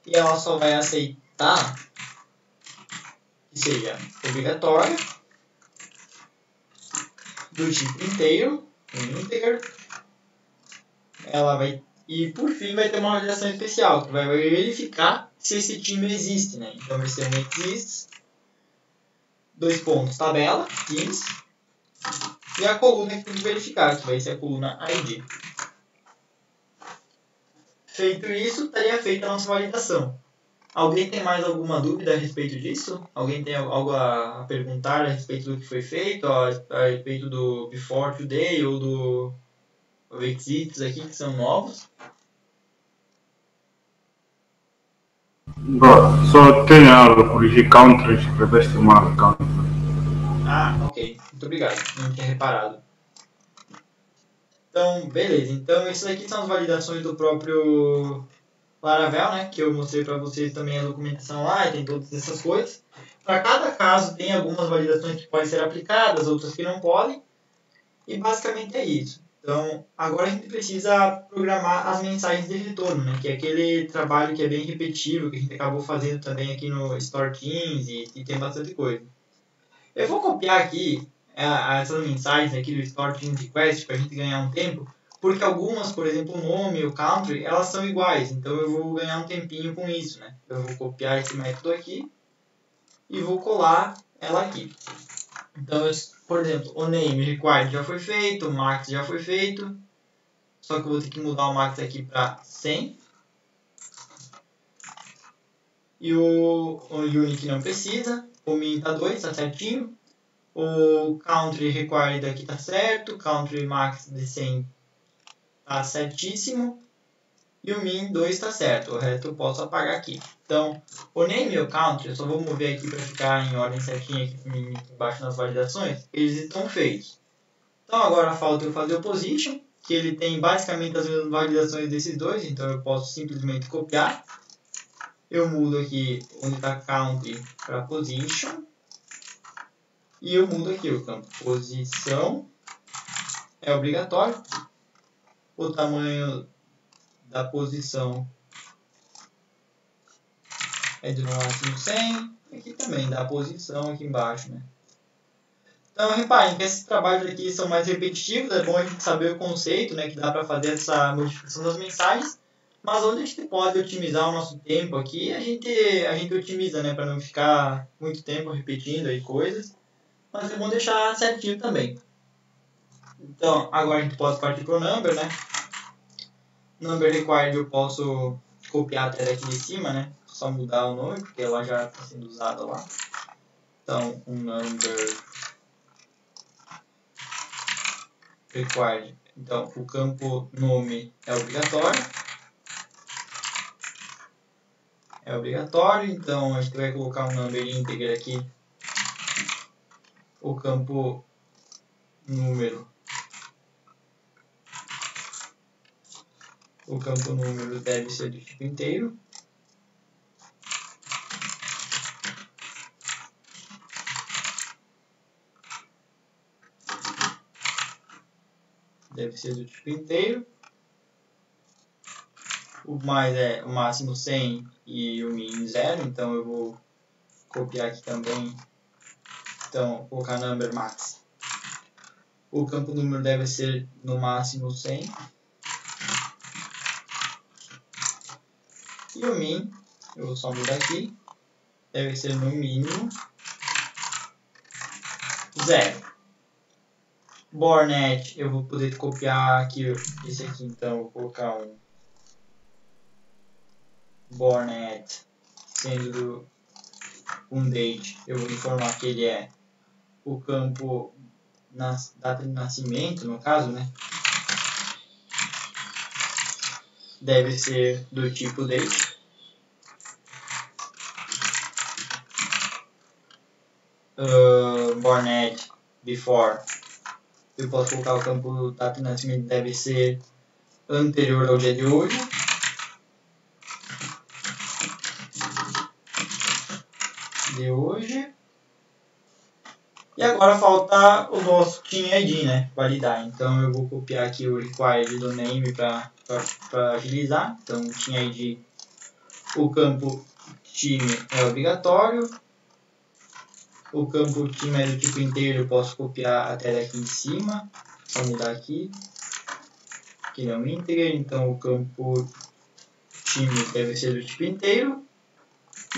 E ela só vai aceitar que seja obrigatória, do tipo inteiro, integer, ela vai E por fim vai ter uma validação especial, que vai verificar se esse time existe, né? Então ser um exists, dois pontos, tabela, teams, e a coluna que tem que verificar, que vai ser a coluna ID. Feito isso, estaria feita a nossa validação. Alguém tem mais alguma dúvida a respeito disso? Alguém tem algo a perguntar a respeito do que foi feito, a, respeito do Before Today ou do Exits aqui que são novos? Só tem a corrigir country, escreveste mal country. Ah, ok. Muito obrigado. Não tinha reparado. Então, beleza. Então, essas aqui são as validações do próprio Laravel, né? Que eu mostrei para vocês também a documentação lá e tem todas essas coisas. Para cada caso, tem algumas validações que podem ser aplicadas, outras que não podem. E basicamente é isso. Então, agora a gente precisa programar as mensagens de retorno, né? Que é aquele trabalho que é bem repetitivo, que a gente acabou fazendo também aqui no Store Teams e, tem bastante coisa. Eu vou copiar aqui é, essas mensagens aqui do Store Teams Request para a gente ganhar um tempo, porque algumas, por exemplo, o nome o country, elas são iguais, então eu vou ganhar um tempinho com isso, né? Eu vou copiar esse método aqui e vou colar ela aqui. Então, por exemplo, o name required já foi feito, o max já foi feito, só que eu vou ter que mudar o max aqui para 100. E o, o unique não precisa, o min tá 2, está certinho. O country required aqui tá certo, country max de 100 tá certíssimo. E o min 2 está certo, o resto eu posso apagar aqui. Então, o name e o country, eu só vou mover aqui para ficar em ordem certinha aqui embaixo nas validações, eles estão feitos. Então agora falta eu fazer o position, que ele tem basicamente as mesmas validações desses dois, então eu posso simplesmente copiar. Eu mudo aqui onde está country para position. E eu mudo aqui o campo posição, é obrigatório. O tamanho da posição é de no máximo 100. Aqui também dá a posição aqui embaixo, né? Então, reparem que esses trabalhos aqui são mais repetitivos, é bom a gente saber o conceito, né, que dá para fazer essa modificação das mensagens, mas onde a gente pode otimizar o nosso tempo aqui, a gente, a gente otimiza, né, para não ficar muito tempo repetindo aí coisas, mas é bom deixar certinho também. Então, agora a gente pode partir para o number, né? Number required eu posso copiar até daqui de cima, né? Só mudar o nome, porque ela já está sendo usada lá. Então, um number required. Então, o campo nome é obrigatório. É obrigatório, então a gente vai colocar um number integer aqui. O campo número. O campo número deve ser do tipo inteiro. deve ser do tipo inteiro. O mais é o máximo 100 e o min 0, então eu vou copiar aqui também. Então, colocar number max. O campo número deve ser no máximo 100. E o min, eu vou só mudar aqui, deve ser no mínimo 0. Bornet, eu vou poder copiar aqui esse aqui, então vou colocar um Bornet sendo um date, eu vou informar que ele é o campo na data de nascimento, no caso, né? Deve ser do tipo date. Uh, Bornet before eu posso colocar o campo data de nascimento deve ser anterior ao dia de hoje. De hoje. E agora falta o nosso Team ID, né? Validar. Então eu vou copiar aqui o required do name para agilizar. Então Team ID, o campo time é obrigatório. O campo time é do tipo inteiro, eu posso copiar até daqui em cima. Vou mudar aqui. que ele é integer, então o campo time deve ser do tipo inteiro.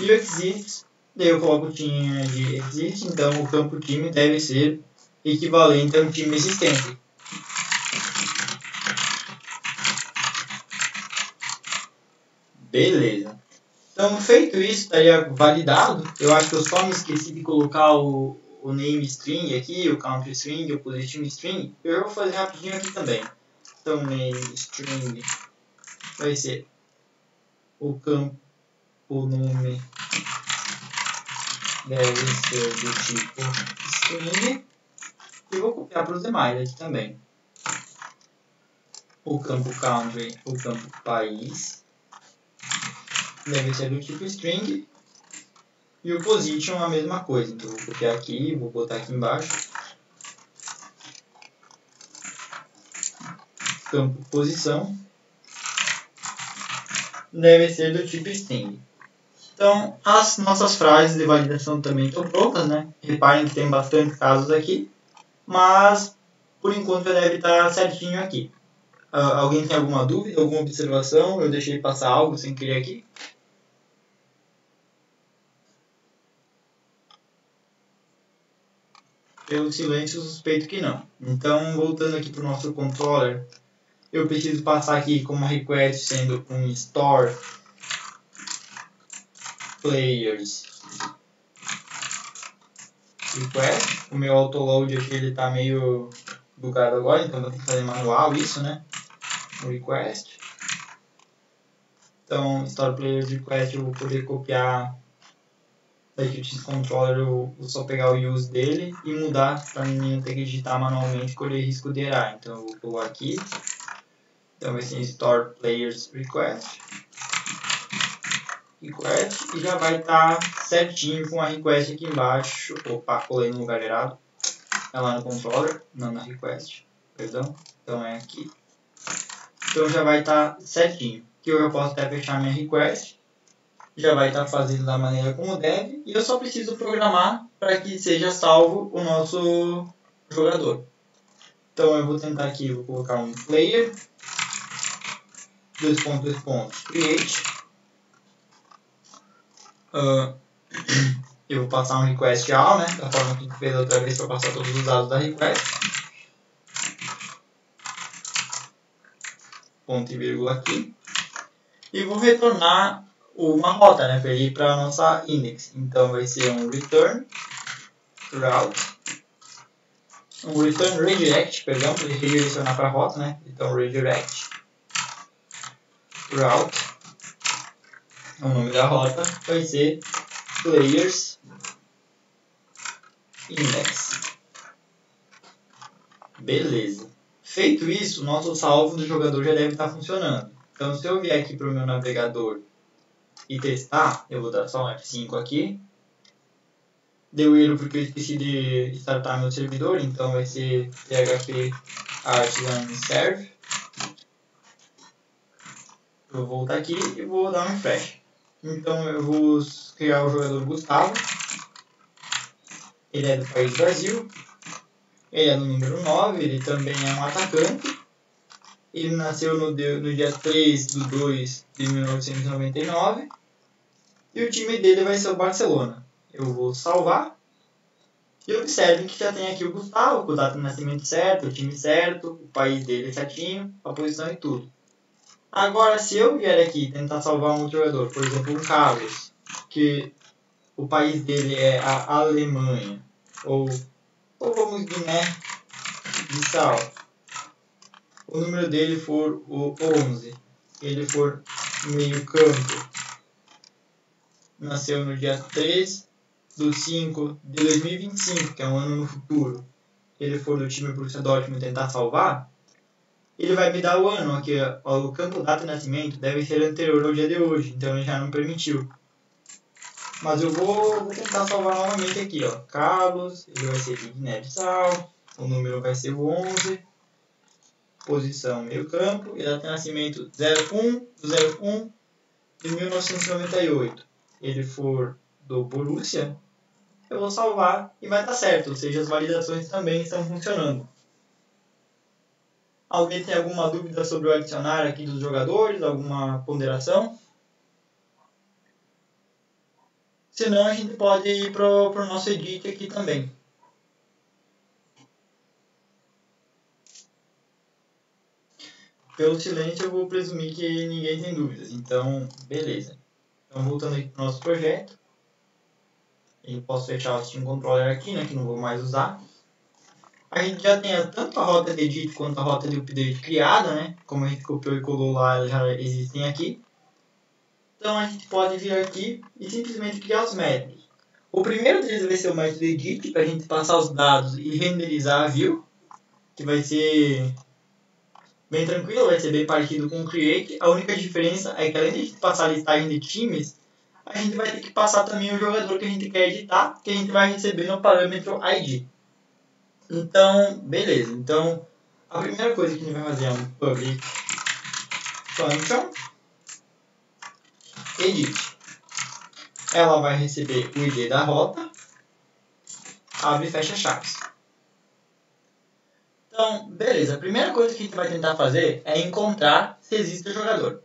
E o exists, daí eu coloco o time de exist, então o campo time deve ser equivalente a um time existente. Beleza. Então, feito isso, estaria validado. Eu acho que eu só me esqueci de colocar o, o name string aqui, o country string, o position string. Eu vou fazer rapidinho aqui também. Então, name string vai ser o campo nome deve ser do tipo string. E vou copiar para os demais aqui também. O campo country, o campo país deve ser do tipo string. E o position a mesma coisa. Então vou copiar aqui, vou botar aqui embaixo. Campo posição deve ser do tipo string. Então, as nossas frases de validação também estão prontas, né? Reparem que tem bastante casos aqui, mas por enquanto já deve estar certinho aqui. Uh, alguém tem alguma dúvida, alguma observação? Eu deixei passar algo sem querer aqui? Pelo silêncio, suspeito que não. Então, voltando aqui para o nosso controller, eu preciso passar aqui como request sendo um store players request. O meu autoload aqui ele está meio bugado agora, então vou ter que fazer manual isso, né? Request. Então, store players request eu vou poder copiar o controller eu vou só pegar o use dele e mudar para não ter que digitar manualmente e correr risco de errar. Então eu vou pular aqui. Então vai ser store players request. Request e já vai estar tá certinho com a request aqui embaixo. Opa, colei no lugar errado. É lá no controller, não na request. Perdão. Então é aqui. Então já vai estar tá certinho. Aqui eu já posso até fechar minha request já vai estar fazendo da maneira como deve e eu só preciso programar para que seja salvo o nosso jogador. Então eu vou tentar aqui, vou colocar um player, dois pontos, dois pontos, create. Uh, eu vou passar um request all, né, da forma que fez outra vez para passar todos os dados da request. Ponto e vírgula aqui. E vou retornar uma rota, né, para ir para a nossa index. Então vai ser um return route, um return redirect, perdão, para redirecionar para a rota, né? Então redirect route, o nome da rota vai ser players index. Beleza. Feito isso, o nosso salvo do jogador já deve estar funcionando. Então, se eu vier aqui para o meu navegador e testar, eu vou dar só um F5 aqui. Deu erro porque eu esqueci de startar meu servidor, então vai ser php artisan serve. Eu vou voltar aqui e vou dar um refresh. Então eu vou criar o jogador Gustavo. Ele é do país do Brasil. Ele é do número 9, ele também é um atacante. Ele nasceu no, no dia 3 de 2 de 1999. E o time dele vai ser o Barcelona. Eu vou salvar. E observe que já tem aqui o Gustavo, com o data de nascimento certo, o time certo, o país dele certinho, a posição e tudo. Agora, se eu vier aqui tentar salvar um outro jogador, por exemplo, o Carlos, que o país dele é a Alemanha, ou, ou vamos Guiné-Bissau, o número dele for o 11, ele for meio campo, nasceu no dia 3 do 5 de 2025, que é um ano no futuro, ele for do time Borussia Dortmund tentar salvar, ele vai me dar o ano aqui, o campo data de nascimento deve ser anterior ao dia de hoje, então ele já não permitiu. Mas eu vou, vou tentar salvar novamente aqui, ó. Carlos, ele vai ser de Guiné-Bissau, o número vai ser o 11, posição meio campo, e data de nascimento 01 do 01 de 1998, ele for do Borussia, eu vou salvar e vai estar certo, ou seja, as validações também estão funcionando. Alguém tem alguma dúvida sobre o adicionário aqui dos jogadores? Alguma ponderação? Senão a gente pode ir para o nosso edit aqui também. Pelo silêncio eu vou presumir que ninguém tem dúvidas. Então, beleza. Então voltando aqui para o nosso projeto. Eu posso fechar o Steam Controller aqui, né, que não vou mais usar. A gente já tem tanto a rota de edit quanto a rota de update criada, né? Como a gente copiou e colou lá, elas já existem aqui. Então a gente pode vir aqui e simplesmente criar os métodos. O primeiro deles vai ser o método edit, para a gente passar os dados e renderizar a view, que vai ser bem tranquilo, vai ser bem parecido com o create. A única diferença é que além de passar a listagem de times, a gente vai ter que passar também o jogador que a gente quer editar, que a gente vai receber no parâmetro ID. Então, beleza. Então, a primeira coisa que a gente vai fazer é um public function edit. Ela vai receber o ID da rota, abre e fecha chaves. Então, beleza. A primeira coisa que a gente vai tentar fazer é encontrar se existe o jogador.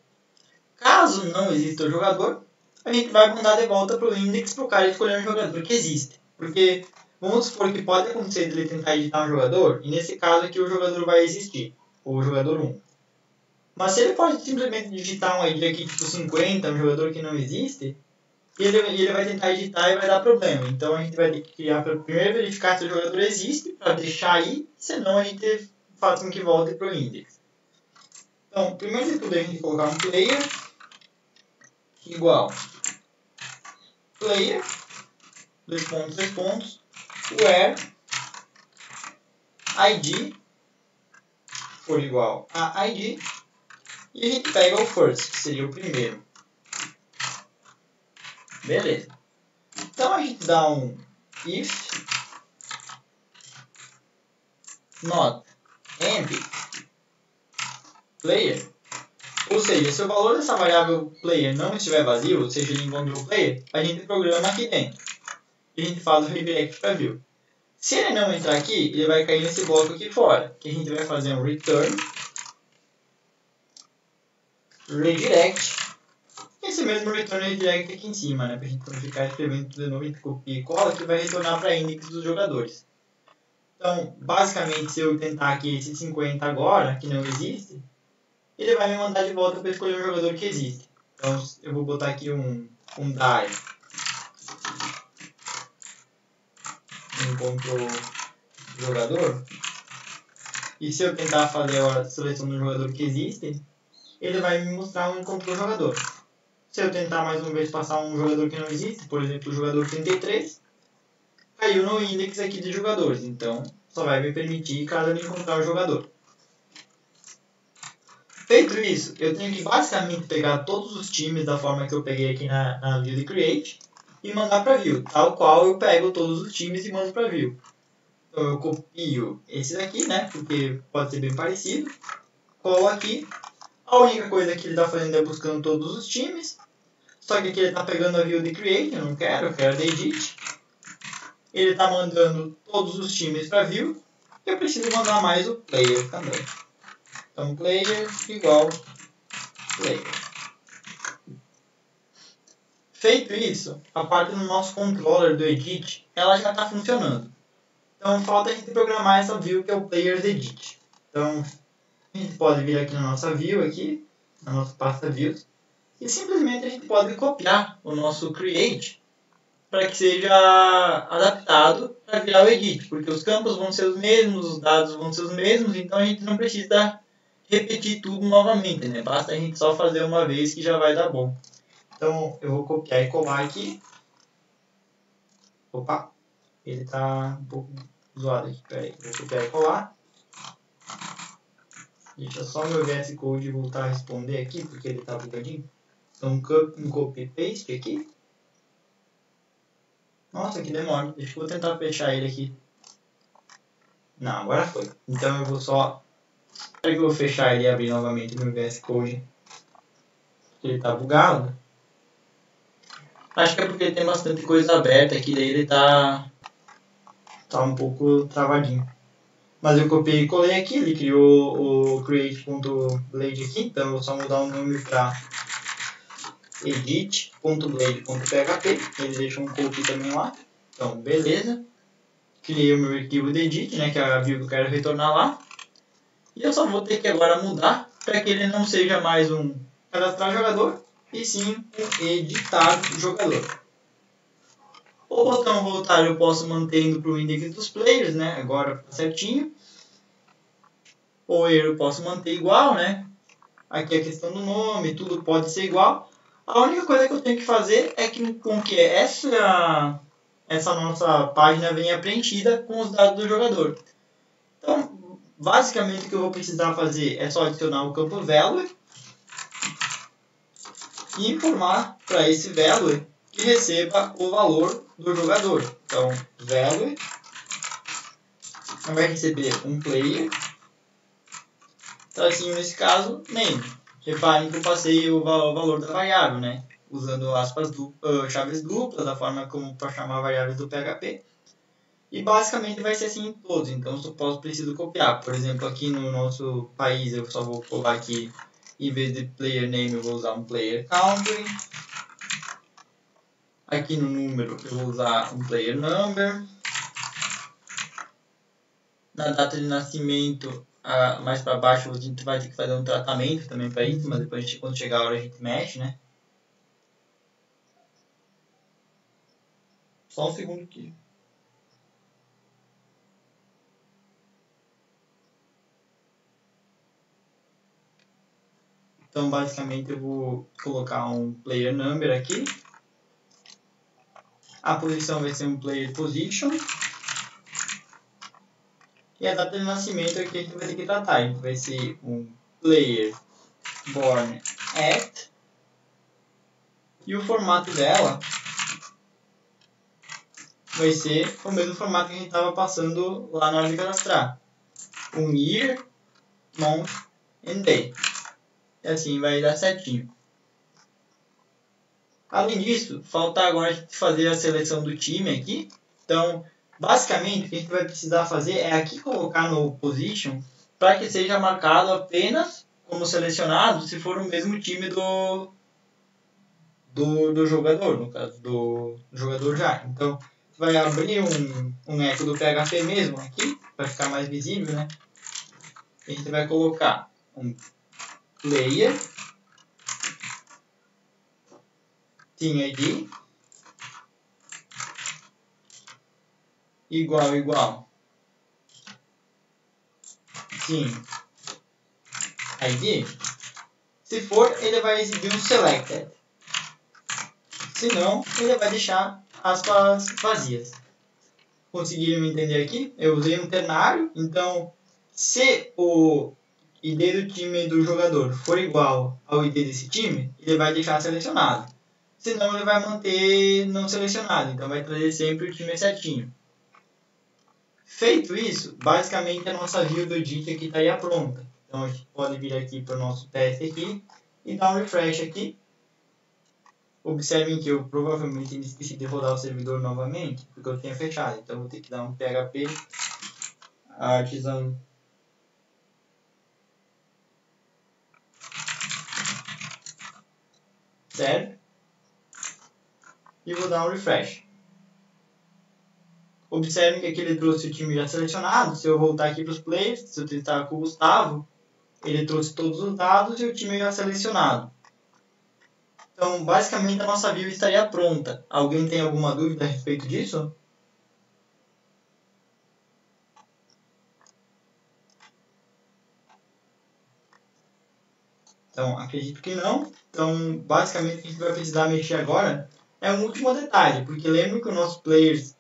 Caso não exista o jogador, a gente vai mandar de volta para o index para o cara escolher um jogador que existe. Porque vamos supor que pode acontecer ele tentar editar um jogador, e nesse caso aqui o jogador vai existir, o jogador 1. Mas se ele pode simplesmente digitar um ID aqui tipo 50, um jogador que não existe, ele, ele vai tentar editar e vai dar problema. Então a gente vai ter que criar primeiro verificar se o jogador existe, para deixar aí, senão a gente faz com que volte para o index. Então, primeiro de tudo a gente colocar um player igual player, dois pontos, dois pontos, where id for igual a id e a gente pega o first, que seria o primeiro. Beleza. Então a gente dá um if not empty player ou seja, se o valor dessa variável player não estiver vazio, ou seja, ele encontrou player, a gente programa aqui dentro. E a gente faz o redirect para view. Se ele não entrar aqui, ele vai cair nesse bloco aqui fora, que a gente vai fazer um return redirect. Esse mesmo return redirect aqui em cima, né? Pra gente não ficar escrevendo de novo, gente copia e cola, que vai retornar para index dos jogadores. Então, basicamente, se eu tentar aqui esse 50 agora, que não existe, ele vai me mandar de volta para escolher um jogador que existe. Então eu vou botar aqui um, um die. Encontrou jogador. E se eu tentar fazer a seleção do jogador que existe, ele vai me mostrar um encontrou jogador. Se eu tentar mais uma vez passar um jogador que não existe, por exemplo, o jogador 33, caiu no index aqui de jogadores. Então, só vai me permitir caso eu encontrar o jogador. Feito isso, eu tenho que basicamente pegar todos os times da forma que eu peguei aqui na, na view de create e mandar para view, tal qual eu pego todos os times e mando para view. Então eu copio esse daqui, né, porque pode ser bem parecido, colo aqui. A única coisa que ele está fazendo é buscando todos os times, só que aqui ele está pegando a view de create, eu não quero, eu quero de edit. Ele está mandando todos os times para view, e eu preciso mandar mais o player também. Então, player igual player. Feito isso, a parte do nosso controller do edit, ela já está funcionando. Então, falta a gente programar essa view que é o players edit. Então, a gente pode vir aqui na nossa view, aqui, na nossa pasta views, e simplesmente a gente pode copiar o nosso create para que seja adaptado para virar o edit, porque os campos vão ser os mesmos, os dados vão ser os mesmos, então a gente não precisa repetir tudo novamente, né? Basta a gente só fazer uma vez que já vai dar bom. Então eu vou copiar e colar aqui. Opa, ele tá um pouco zoado aqui. Pera aí, vou copiar e colar. Deixa só meu VS Code voltar a responder aqui, porque ele tá bugadinho. Então um copy paste aqui. Nossa, que demora. Deixa eu tentar fechar ele aqui. Não, agora foi. Então eu vou só Será que eu vou fechar ele e abrir novamente no VS Code? Porque ele tá bugado. Acho que é porque tem bastante coisa aberta aqui, daí ele tá, tá um pouco travadinho. Mas eu copiei e colei aqui, ele criou o create.blade aqui, então eu vou só mudar o nome para edit.blade.php, ele deixa um copy também lá. Então, beleza. Criei o meu arquivo de edit, né, que é a view que eu quero retornar lá. E eu só vou ter que agora mudar para que ele não seja mais um cadastrar jogador, e sim um editar jogador. O botão voltar eu posso manter indo para o index dos players, né? Agora tá certinho. O erro eu posso manter igual, né? Aqui a questão do nome, tudo pode ser igual. A única coisa que eu tenho que fazer é que com que essa, essa nossa página venha preenchida com os dados do jogador. Então, basicamente o que eu vou precisar fazer é só adicionar o campo value e informar para esse value que receba o valor do jogador. Então, value vai receber um player, tracinho nesse caso, name. Reparem que eu passei o valor da variável, né? Usando aspas chaves duplas, da forma como para chamar variáveis do PHP. E basicamente vai ser assim em todos, então eu posso preciso copiar. Por exemplo, aqui no nosso país eu só vou colar aqui, em vez de player name eu vou usar um player country. Aqui no número eu vou usar um player number. Na data de nascimento, mais para baixo, a gente vai ter que fazer um tratamento também para isso, mas depois quando chegar a hora a gente mexe, né? Só um segundo aqui. Então, basicamente, eu vou colocar um player number aqui. A posição vai ser um player position. E a data de nascimento aqui a gente vai ter que tratar. Então vai ser um player born at. E o formato dela vai ser o mesmo formato que a gente estava passando lá na hora de cadastrar. Um year, month and day. E assim vai dar certinho. Além disso, falta agora fazer a seleção do time aqui. Então, basicamente, o que a gente vai precisar fazer é aqui colocar no position para que seja marcado apenas como selecionado se for o mesmo time do, do, do jogador, no caso do, do jogador já. Então, vai abrir um, um eco do PHP mesmo aqui, para ficar mais visível, né? A gente vai colocar um player team ID igual igual. Team ID se for ele vai exibir um selected. Se não ele vai deixar aspas vazias. Conseguiram entender aqui? Eu usei um ternário então se o ID do time do jogador for igual ao ID desse time ele vai deixar selecionado senão ele vai manter não selecionado, então vai trazer sempre o time certinho. Feito isso, basicamente a nossa view do edit aqui estaria pronta. Então a gente pode vir aqui para o nosso teste aqui e dar um refresh aqui. Observem que eu provavelmente esqueci de rodar o servidor novamente, porque eu tinha fechado. Então vou ter que dar um php artisan certo? E vou dar um refresh. Observe que aqui ele trouxe o time já selecionado. Se eu voltar aqui para os players, se eu tentar com o Gustavo, ele trouxe todos os dados e o time já selecionado. Então, basicamente, a nossa view estaria pronta. Alguém tem alguma dúvida a respeito disso? Então, acredito que não. Então, basicamente, o que a gente vai precisar mexer agora é um último detalhe, porque lembra que o nosso players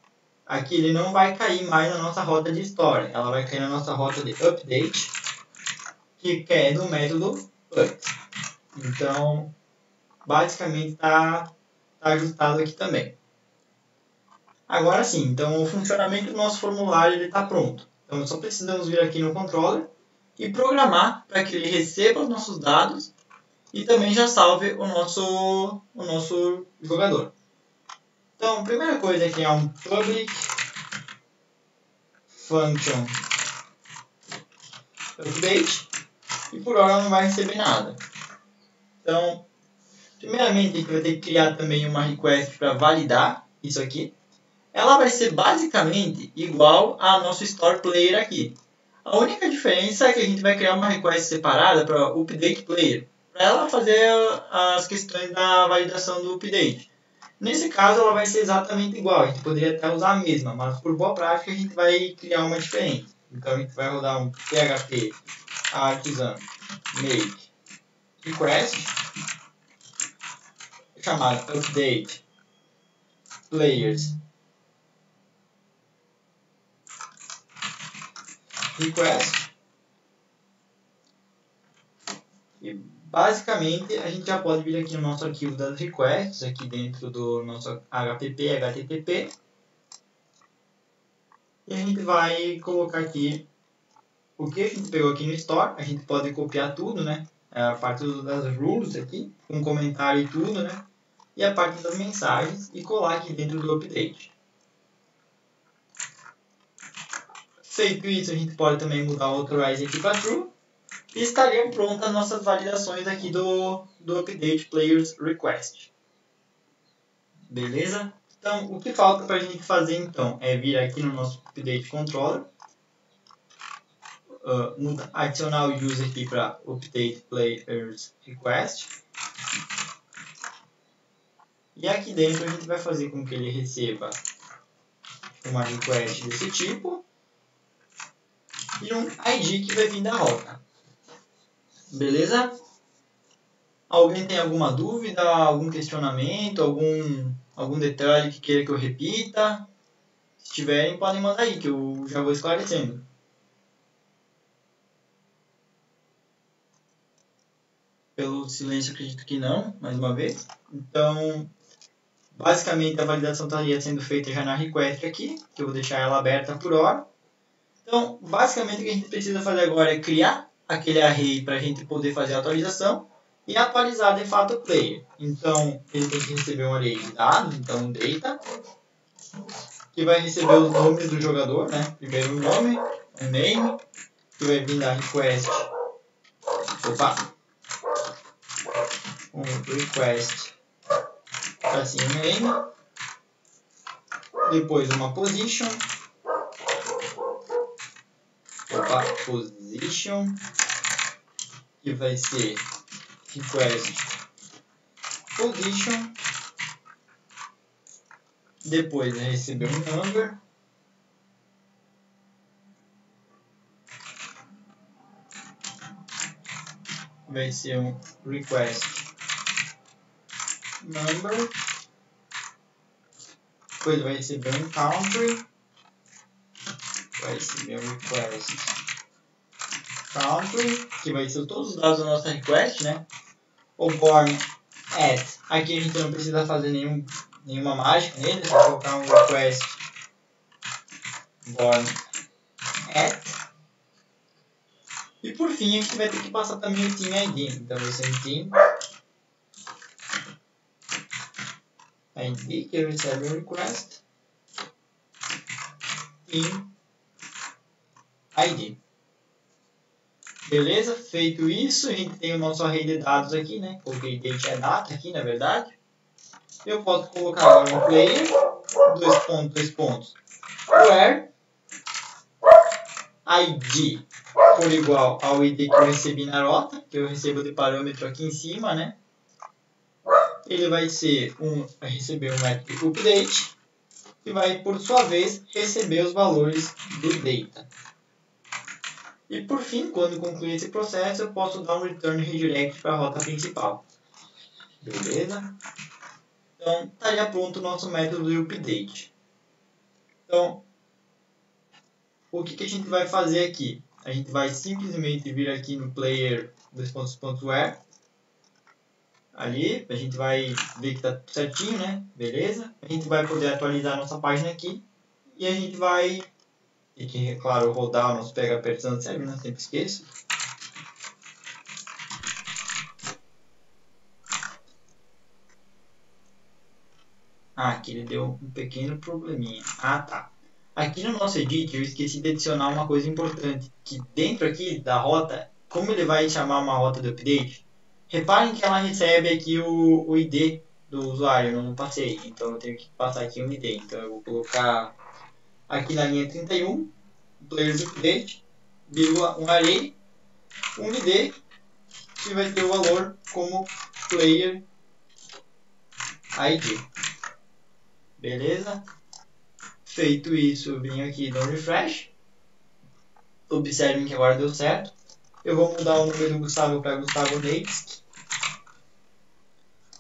aqui ele não vai cair mais na nossa rota de história, ela vai cair na nossa rota de update, que é do método put. Então, basicamente está tá ajustado aqui também. Agora sim, então o funcionamento do nosso formulário está pronto. Então só precisamos vir aqui no controller e programar para que ele receba os nossos dados e também já salve o nosso, o nosso jogador. Então, a primeira coisa aqui é um public function update e por hora não vai receber nada. Então, primeiramente a gente vai ter que criar também uma request para validar isso aqui. Ela vai ser basicamente igual ao nosso store player aqui. A única diferença é que a gente vai criar uma request separada para update player, ela fazer as questões da validação do update. Nesse caso, ela vai ser exatamente igual, a gente poderia até usar a mesma, mas por boa prática a gente vai criar uma diferente. Então a gente vai rodar um php artisan make request chamado update players request e basicamente a gente já pode vir aqui no nosso arquivo das requests aqui dentro do nosso hpp http e a gente vai colocar aqui o que a gente pegou aqui no store. A gente pode copiar tudo né? A parte das rules aqui com comentário e tudo né? E a parte das mensagens e colar aqui dentro do update. Feito isso, a gente pode também mudar o authorize aqui para true. E estariam prontas nossas validações aqui do, do update players request. Beleza? Então, o que falta para a gente fazer então é vir aqui no nosso update controller, uh, adicionar o user aqui para update players request. E aqui dentro a gente vai fazer com que ele receba uma request desse tipo e um ID que vai vir da rota. Beleza? Alguém tem alguma dúvida, algum questionamento, algum, algum detalhe que queira que eu repita? Se tiverem, podem mandar aí, que eu já vou esclarecendo. Pelo silêncio, acredito que não, mais uma vez. Então, basicamente, a validação estaria sendo feita já na request aqui, que eu vou deixar ela aberta por hora. Então, basicamente, o que a gente precisa fazer agora é criar aquele array para a gente poder fazer a atualização e atualizar de fato o player. Então, ele tem que receber um array de dados, então data, que vai receber os nomes do jogador, né? Primeiro um nome, um name, que vai vir da request. Opa! Um request assim o name. Depois uma position opa, position, que vai ser request position, depois vai receber um number, vai ser um request number, depois vai receber um country, vai ser meu request country, que vai ser todos os dados da nossa request, né? O born at, aqui a gente não precisa fazer nenhum, nenhuma mágica nele, só colocar um request. Born at. E por fim a gente vai ter que passar também o team ID, então vai ser um team ID que recebe o request. Team ID. Beleza? Feito isso, a gente tem o nosso array de dados aqui, né? Coloquei date é data aqui, na verdade. Eu posso colocar agora um player, dois pontos, dois pontos, where id for igual ao id que eu recebi na rota, que eu recebo de parâmetro aqui em cima, né? Ele vai ser um, vai receber um método update e vai, por sua vez, receber os valores do data. E por fim, quando concluir esse processo, eu posso dar um return redirect para a rota principal. Beleza? Então, estaria pronto o nosso método de update. Então, o que, que a gente vai fazer aqui? A gente vai simplesmente vir aqui no player response.where ali, a gente vai ver que está certinho, né? Beleza? A gente vai poder atualizar nossa página aqui e a gente vai e que, claro, rodar o nosso PHP precisando serve, né? Sempre esqueço. Ah, aqui ele deu um pequeno probleminha. Ah, tá. aqui no nosso edit eu esqueci de adicionar uma coisa importante, que dentro aqui da rota, como ele vai chamar uma rota de update, reparem que ela recebe aqui o, o ID do usuário, eu não passei, então eu tenho que passar aqui um ID, então eu vou colocar aqui na linha 31, players update, vírgula, um array, um ID, que vai ter o valor como player ID. Beleza? Feito isso, vim aqui um refresh. Observem que agora deu certo. Eu vou mudar o número do Gustavo para Gustavo Neitz.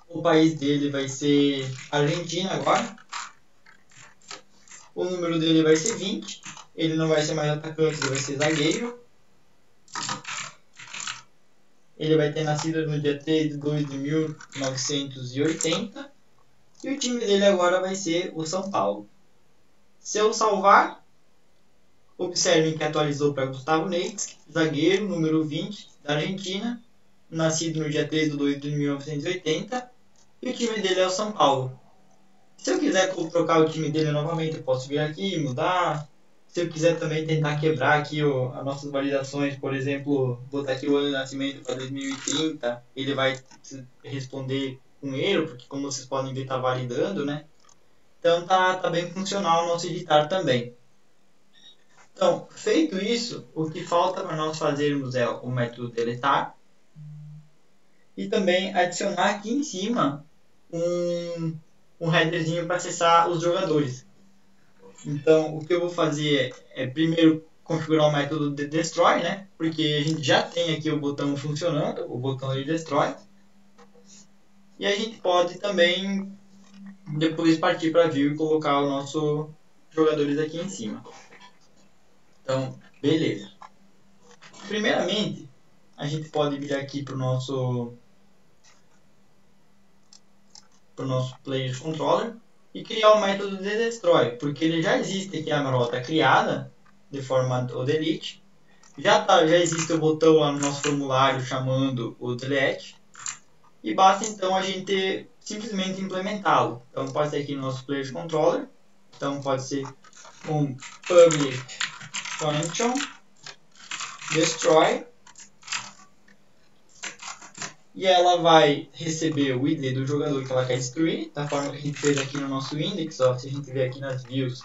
O país dele vai ser Argentina agora. O número dele vai ser 20. Ele não vai ser mais atacante, ele vai ser zagueiro. Ele vai ter nascido no dia 3 de 2 de 1980. E o time dele agora vai ser o São Paulo. Se eu salvar, observem que atualizou para Gustavo Neitz, zagueiro, número 20, da Argentina, nascido no dia 3 de 2 de 1980. E o time dele é o São Paulo. Se eu quiser trocar o time dele novamente, eu posso vir aqui, mudar. Se eu quiser também tentar quebrar aqui o, as nossas validações, por exemplo, botar aqui o ano de nascimento para 2030, ele vai responder um erro, porque como vocês podem ver, está validando, né? Então tá, tá bem funcional o nosso editar também. Então, feito isso, o que falta para nós fazermos é o método deletar e também adicionar aqui em cima um, um headerzinho para acessar os jogadores. Então, o que eu vou fazer é, é primeiro configurar o método de destroy, né? Porque a gente já tem aqui o botão funcionando, o botão de destroy. E a gente pode também depois partir para view e colocar os nossos jogadores aqui em cima. Então, beleza. Primeiramente, a gente pode vir aqui para o nosso para o nosso Players Controller e criar o método de destroy, porque ele já existe aqui a rota criada de forma o delete, já, tá, já existe o botão lá no nosso formulário chamando o delete, e basta então a gente simplesmente implementá-lo. Então pode ser aqui no nosso Players Controller, então pode ser um public function destroy e ela vai receber o ID do jogador que ela quer destruir, da forma que a gente fez aqui no nosso index, ó, se a gente ver aqui nas views.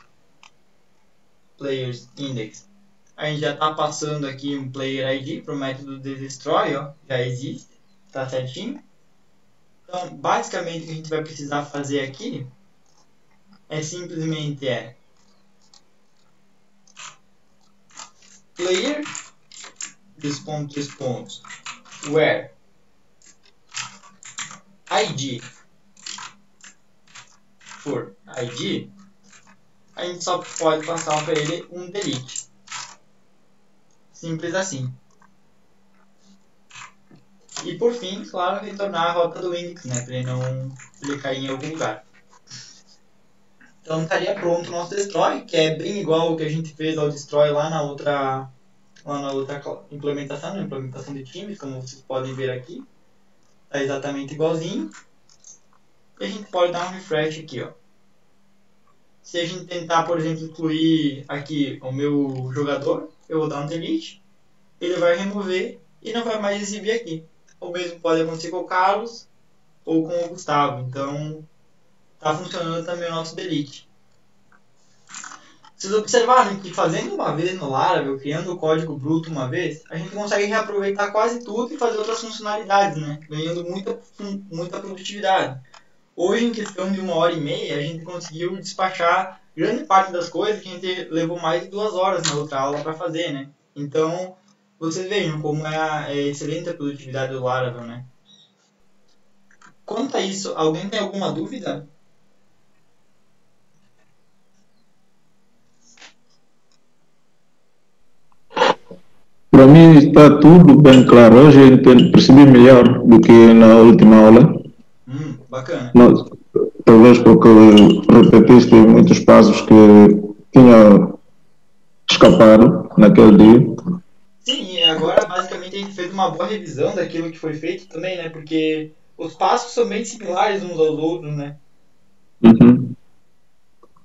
Players index, a gente já está passando aqui um player ID para o método de destroy, ó, já existe, está certinho. Então, basicamente, o que a gente vai precisar fazer aqui é simplesmente é player dois pontos, dois pontos, where id for id, a gente só pode passar para ele um delete. Simples assim. E por fim, claro, retornar a rota do index, né? Para ele não ele cair em algum lugar. Então estaria pronto o nosso destroy, que é bem igual o que a gente fez ao destroy lá na outra, lá na outra implementação, na implementação de times, como vocês podem ver aqui. Está exatamente igualzinho. E a gente pode dar um refresh aqui, ó. Se a gente tentar, por exemplo, incluir aqui o meu jogador, eu vou dar um delete, ele vai remover e não vai mais exibir aqui. O mesmo pode acontecer com o Carlos ou com o Gustavo. Então, está funcionando também o nosso delete. Vocês observaram que fazendo uma vez no Laravel, criando o código bruto uma vez, a gente consegue reaproveitar quase tudo e fazer outras funcionalidades, né? ganhando muita, muita produtividade. Hoje, em questão de uma hora e meia, a gente conseguiu despachar grande parte das coisas que a gente levou mais de duas horas na outra aula para fazer, né? Então, vocês vejam como é, a, é excelente a produtividade do Laravel, né? Quanto a isso, alguém tem alguma dúvida? Mim está tudo bem claro. Hoje eu percebi melhor do que na última aula. Hum, bacana. Não, talvez porque repetiste muitos passos que tinha escapado naquele dia. Sim, e agora basicamente a gente fez uma boa revisão daquilo que foi feito também, né? Porque os passos são bem similares uns aos outros, né? Uhum.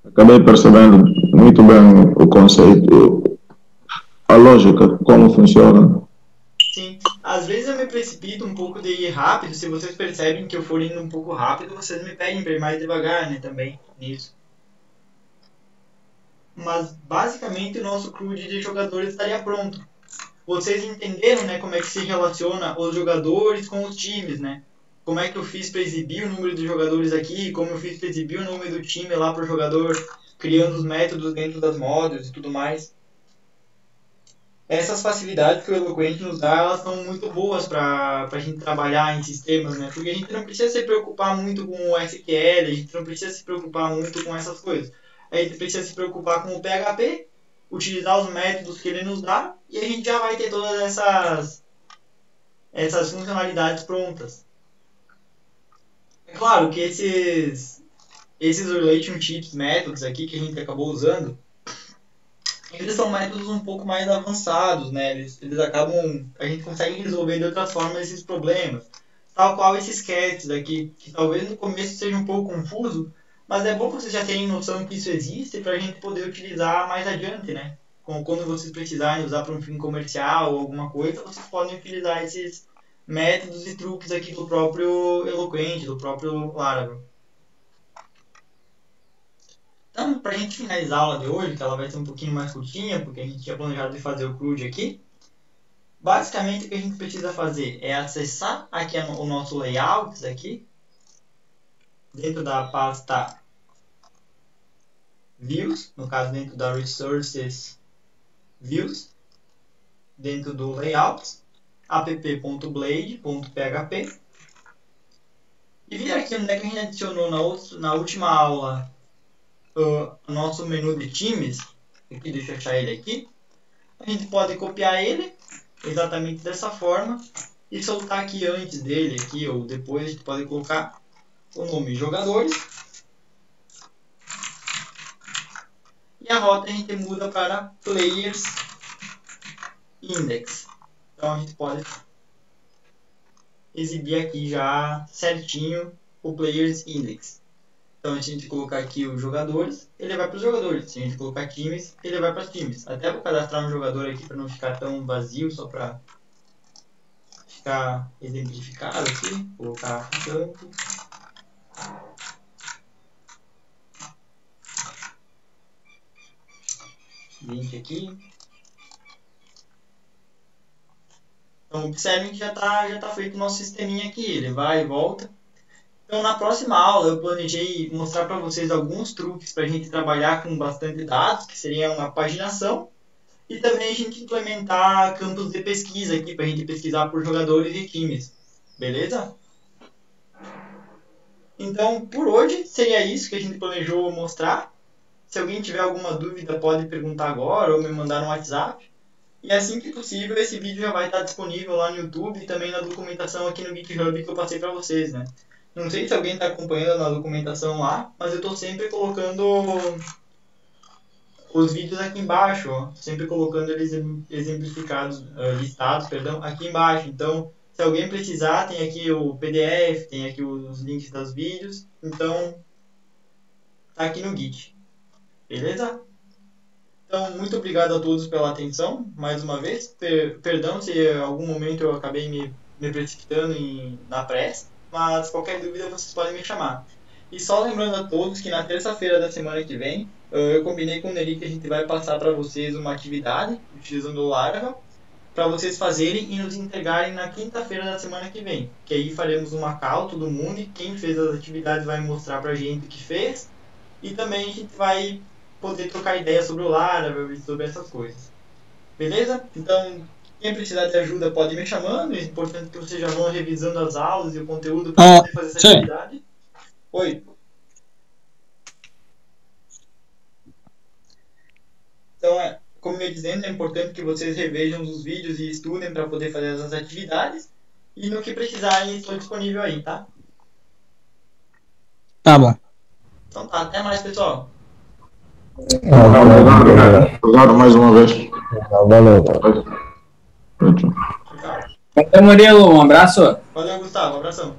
Acabei percebendo muito bem o conceito, a lógica, como funciona. Sim, às vezes eu me precipito um pouco de ir rápido. Se vocês percebem que eu for indo um pouco rápido, vocês me pedem para ir mais devagar, né? Também nisso. Mas basicamente o nosso crew de jogadores estaria pronto. Vocês entenderam, né, como é que se relaciona os jogadores com os times, né? Como é que eu fiz para exibir o número de jogadores aqui, como eu fiz para exibir o nome do time lá para o jogador, criando os métodos dentro das mods e tudo mais essas facilidades que o Eloquent nos dá, elas são muito boas para a gente trabalhar em sistemas, né? Porque a gente não precisa se preocupar muito com o SQL, a gente não precisa se preocupar muito com essas coisas. A gente precisa se preocupar com o PHP, utilizar os métodos que ele nos dá, e a gente já vai ter todas essas, essas funcionalidades prontas. É claro que esses, esses relationships métodos aqui que a gente acabou usando, eles são métodos um pouco mais avançados, né? Eles, eles acabam. A gente consegue resolver de outras formas esses problemas. Tal qual esses sketches aqui, que talvez no começo seja um pouco confuso, mas é bom que vocês já tenham noção que isso existe para a gente poder utilizar mais adiante, né? Quando vocês precisarem usar para um fim comercial ou alguma coisa, vocês podem utilizar esses métodos e truques aqui do próprio Eloquent, do próprio Laravel. Então, para a gente finalizar a aula de hoje, que ela vai ser um pouquinho mais curtinha, porque a gente tinha planejado de fazer o CRUD aqui, basicamente o que a gente precisa fazer é acessar aqui o nosso layout aqui, dentro da pasta Views, no caso dentro da Resources Views, dentro do Layouts, app.blade.php, e vir aqui onde é que a gente adicionou na, na última aula o nosso menu de times, aqui, deixa eu achar ele aqui, a gente pode copiar ele exatamente dessa forma e soltar aqui antes dele aqui ou depois a gente pode colocar o nome jogadores. E a rota a gente muda para players index. Então a gente pode exibir aqui já certinho o players index então, se a gente colocar aqui os jogadores, ele vai para os jogadores. Se a gente colocar times, ele vai para times. Até vou cadastrar um jogador aqui para não ficar tão vazio, só para ficar exemplificado aqui. Colocar campo. Link aqui. Então, observem que já está já tá feito o nosso sisteminha aqui. Ele vai e volta. Então, na próxima aula, eu planejei mostrar para vocês alguns truques para a gente trabalhar com bastante dados, que seria uma paginação, e também a gente implementar campos de pesquisa aqui, para a gente pesquisar por jogadores e times. Beleza? Então, por hoje, seria isso que a gente planejou mostrar. Se alguém tiver alguma dúvida, pode perguntar agora ou me mandar no WhatsApp. E assim que possível, esse vídeo já vai estar disponível lá no YouTube e também na documentação aqui no GitHub que eu passei para vocês, né? Não sei se alguém está acompanhando a documentação lá, mas eu estou sempre colocando os vídeos aqui embaixo, ó, sempre colocando eles exemplificados, uh, listados, perdão, aqui embaixo. Então, se alguém precisar, tem aqui o PDF, tem aqui os links dos vídeos. Então, tá aqui no Git. Beleza? Então, muito obrigado a todos pela atenção, mais uma vez. Per perdão se em algum momento eu acabei me, me precipitando em, na pressa mas qualquer dúvida vocês podem me chamar. E só lembrando a todos que na terça-feira da semana que vem, eu combinei com o Neri que a gente vai passar para vocês uma atividade utilizando o Laravel para vocês fazerem e nos entregarem na quinta-feira da semana que vem. Que aí faremos uma call todo mundo e quem fez as atividades vai mostrar para a gente o que fez e também a gente vai poder trocar ideias sobre o Laravel e sobre essas coisas. Beleza? Então, quem precisar de ajuda pode me chamando. É importante que vocês já vão revisando as aulas e o conteúdo para ah, poder fazer essa sim. atividade. Oi. Então, é, como eu ia dizendo, é importante que vocês revejam os vídeos e estudem para poder fazer essas atividades. E no que precisarem, estou disponível aí, tá? Tá bom. Então tá, até mais, pessoal. Obrigado mais uma vez. Valeu. Tchau. Valeu, Murilo. Um abraço. Valeu, Gustavo. Um abração.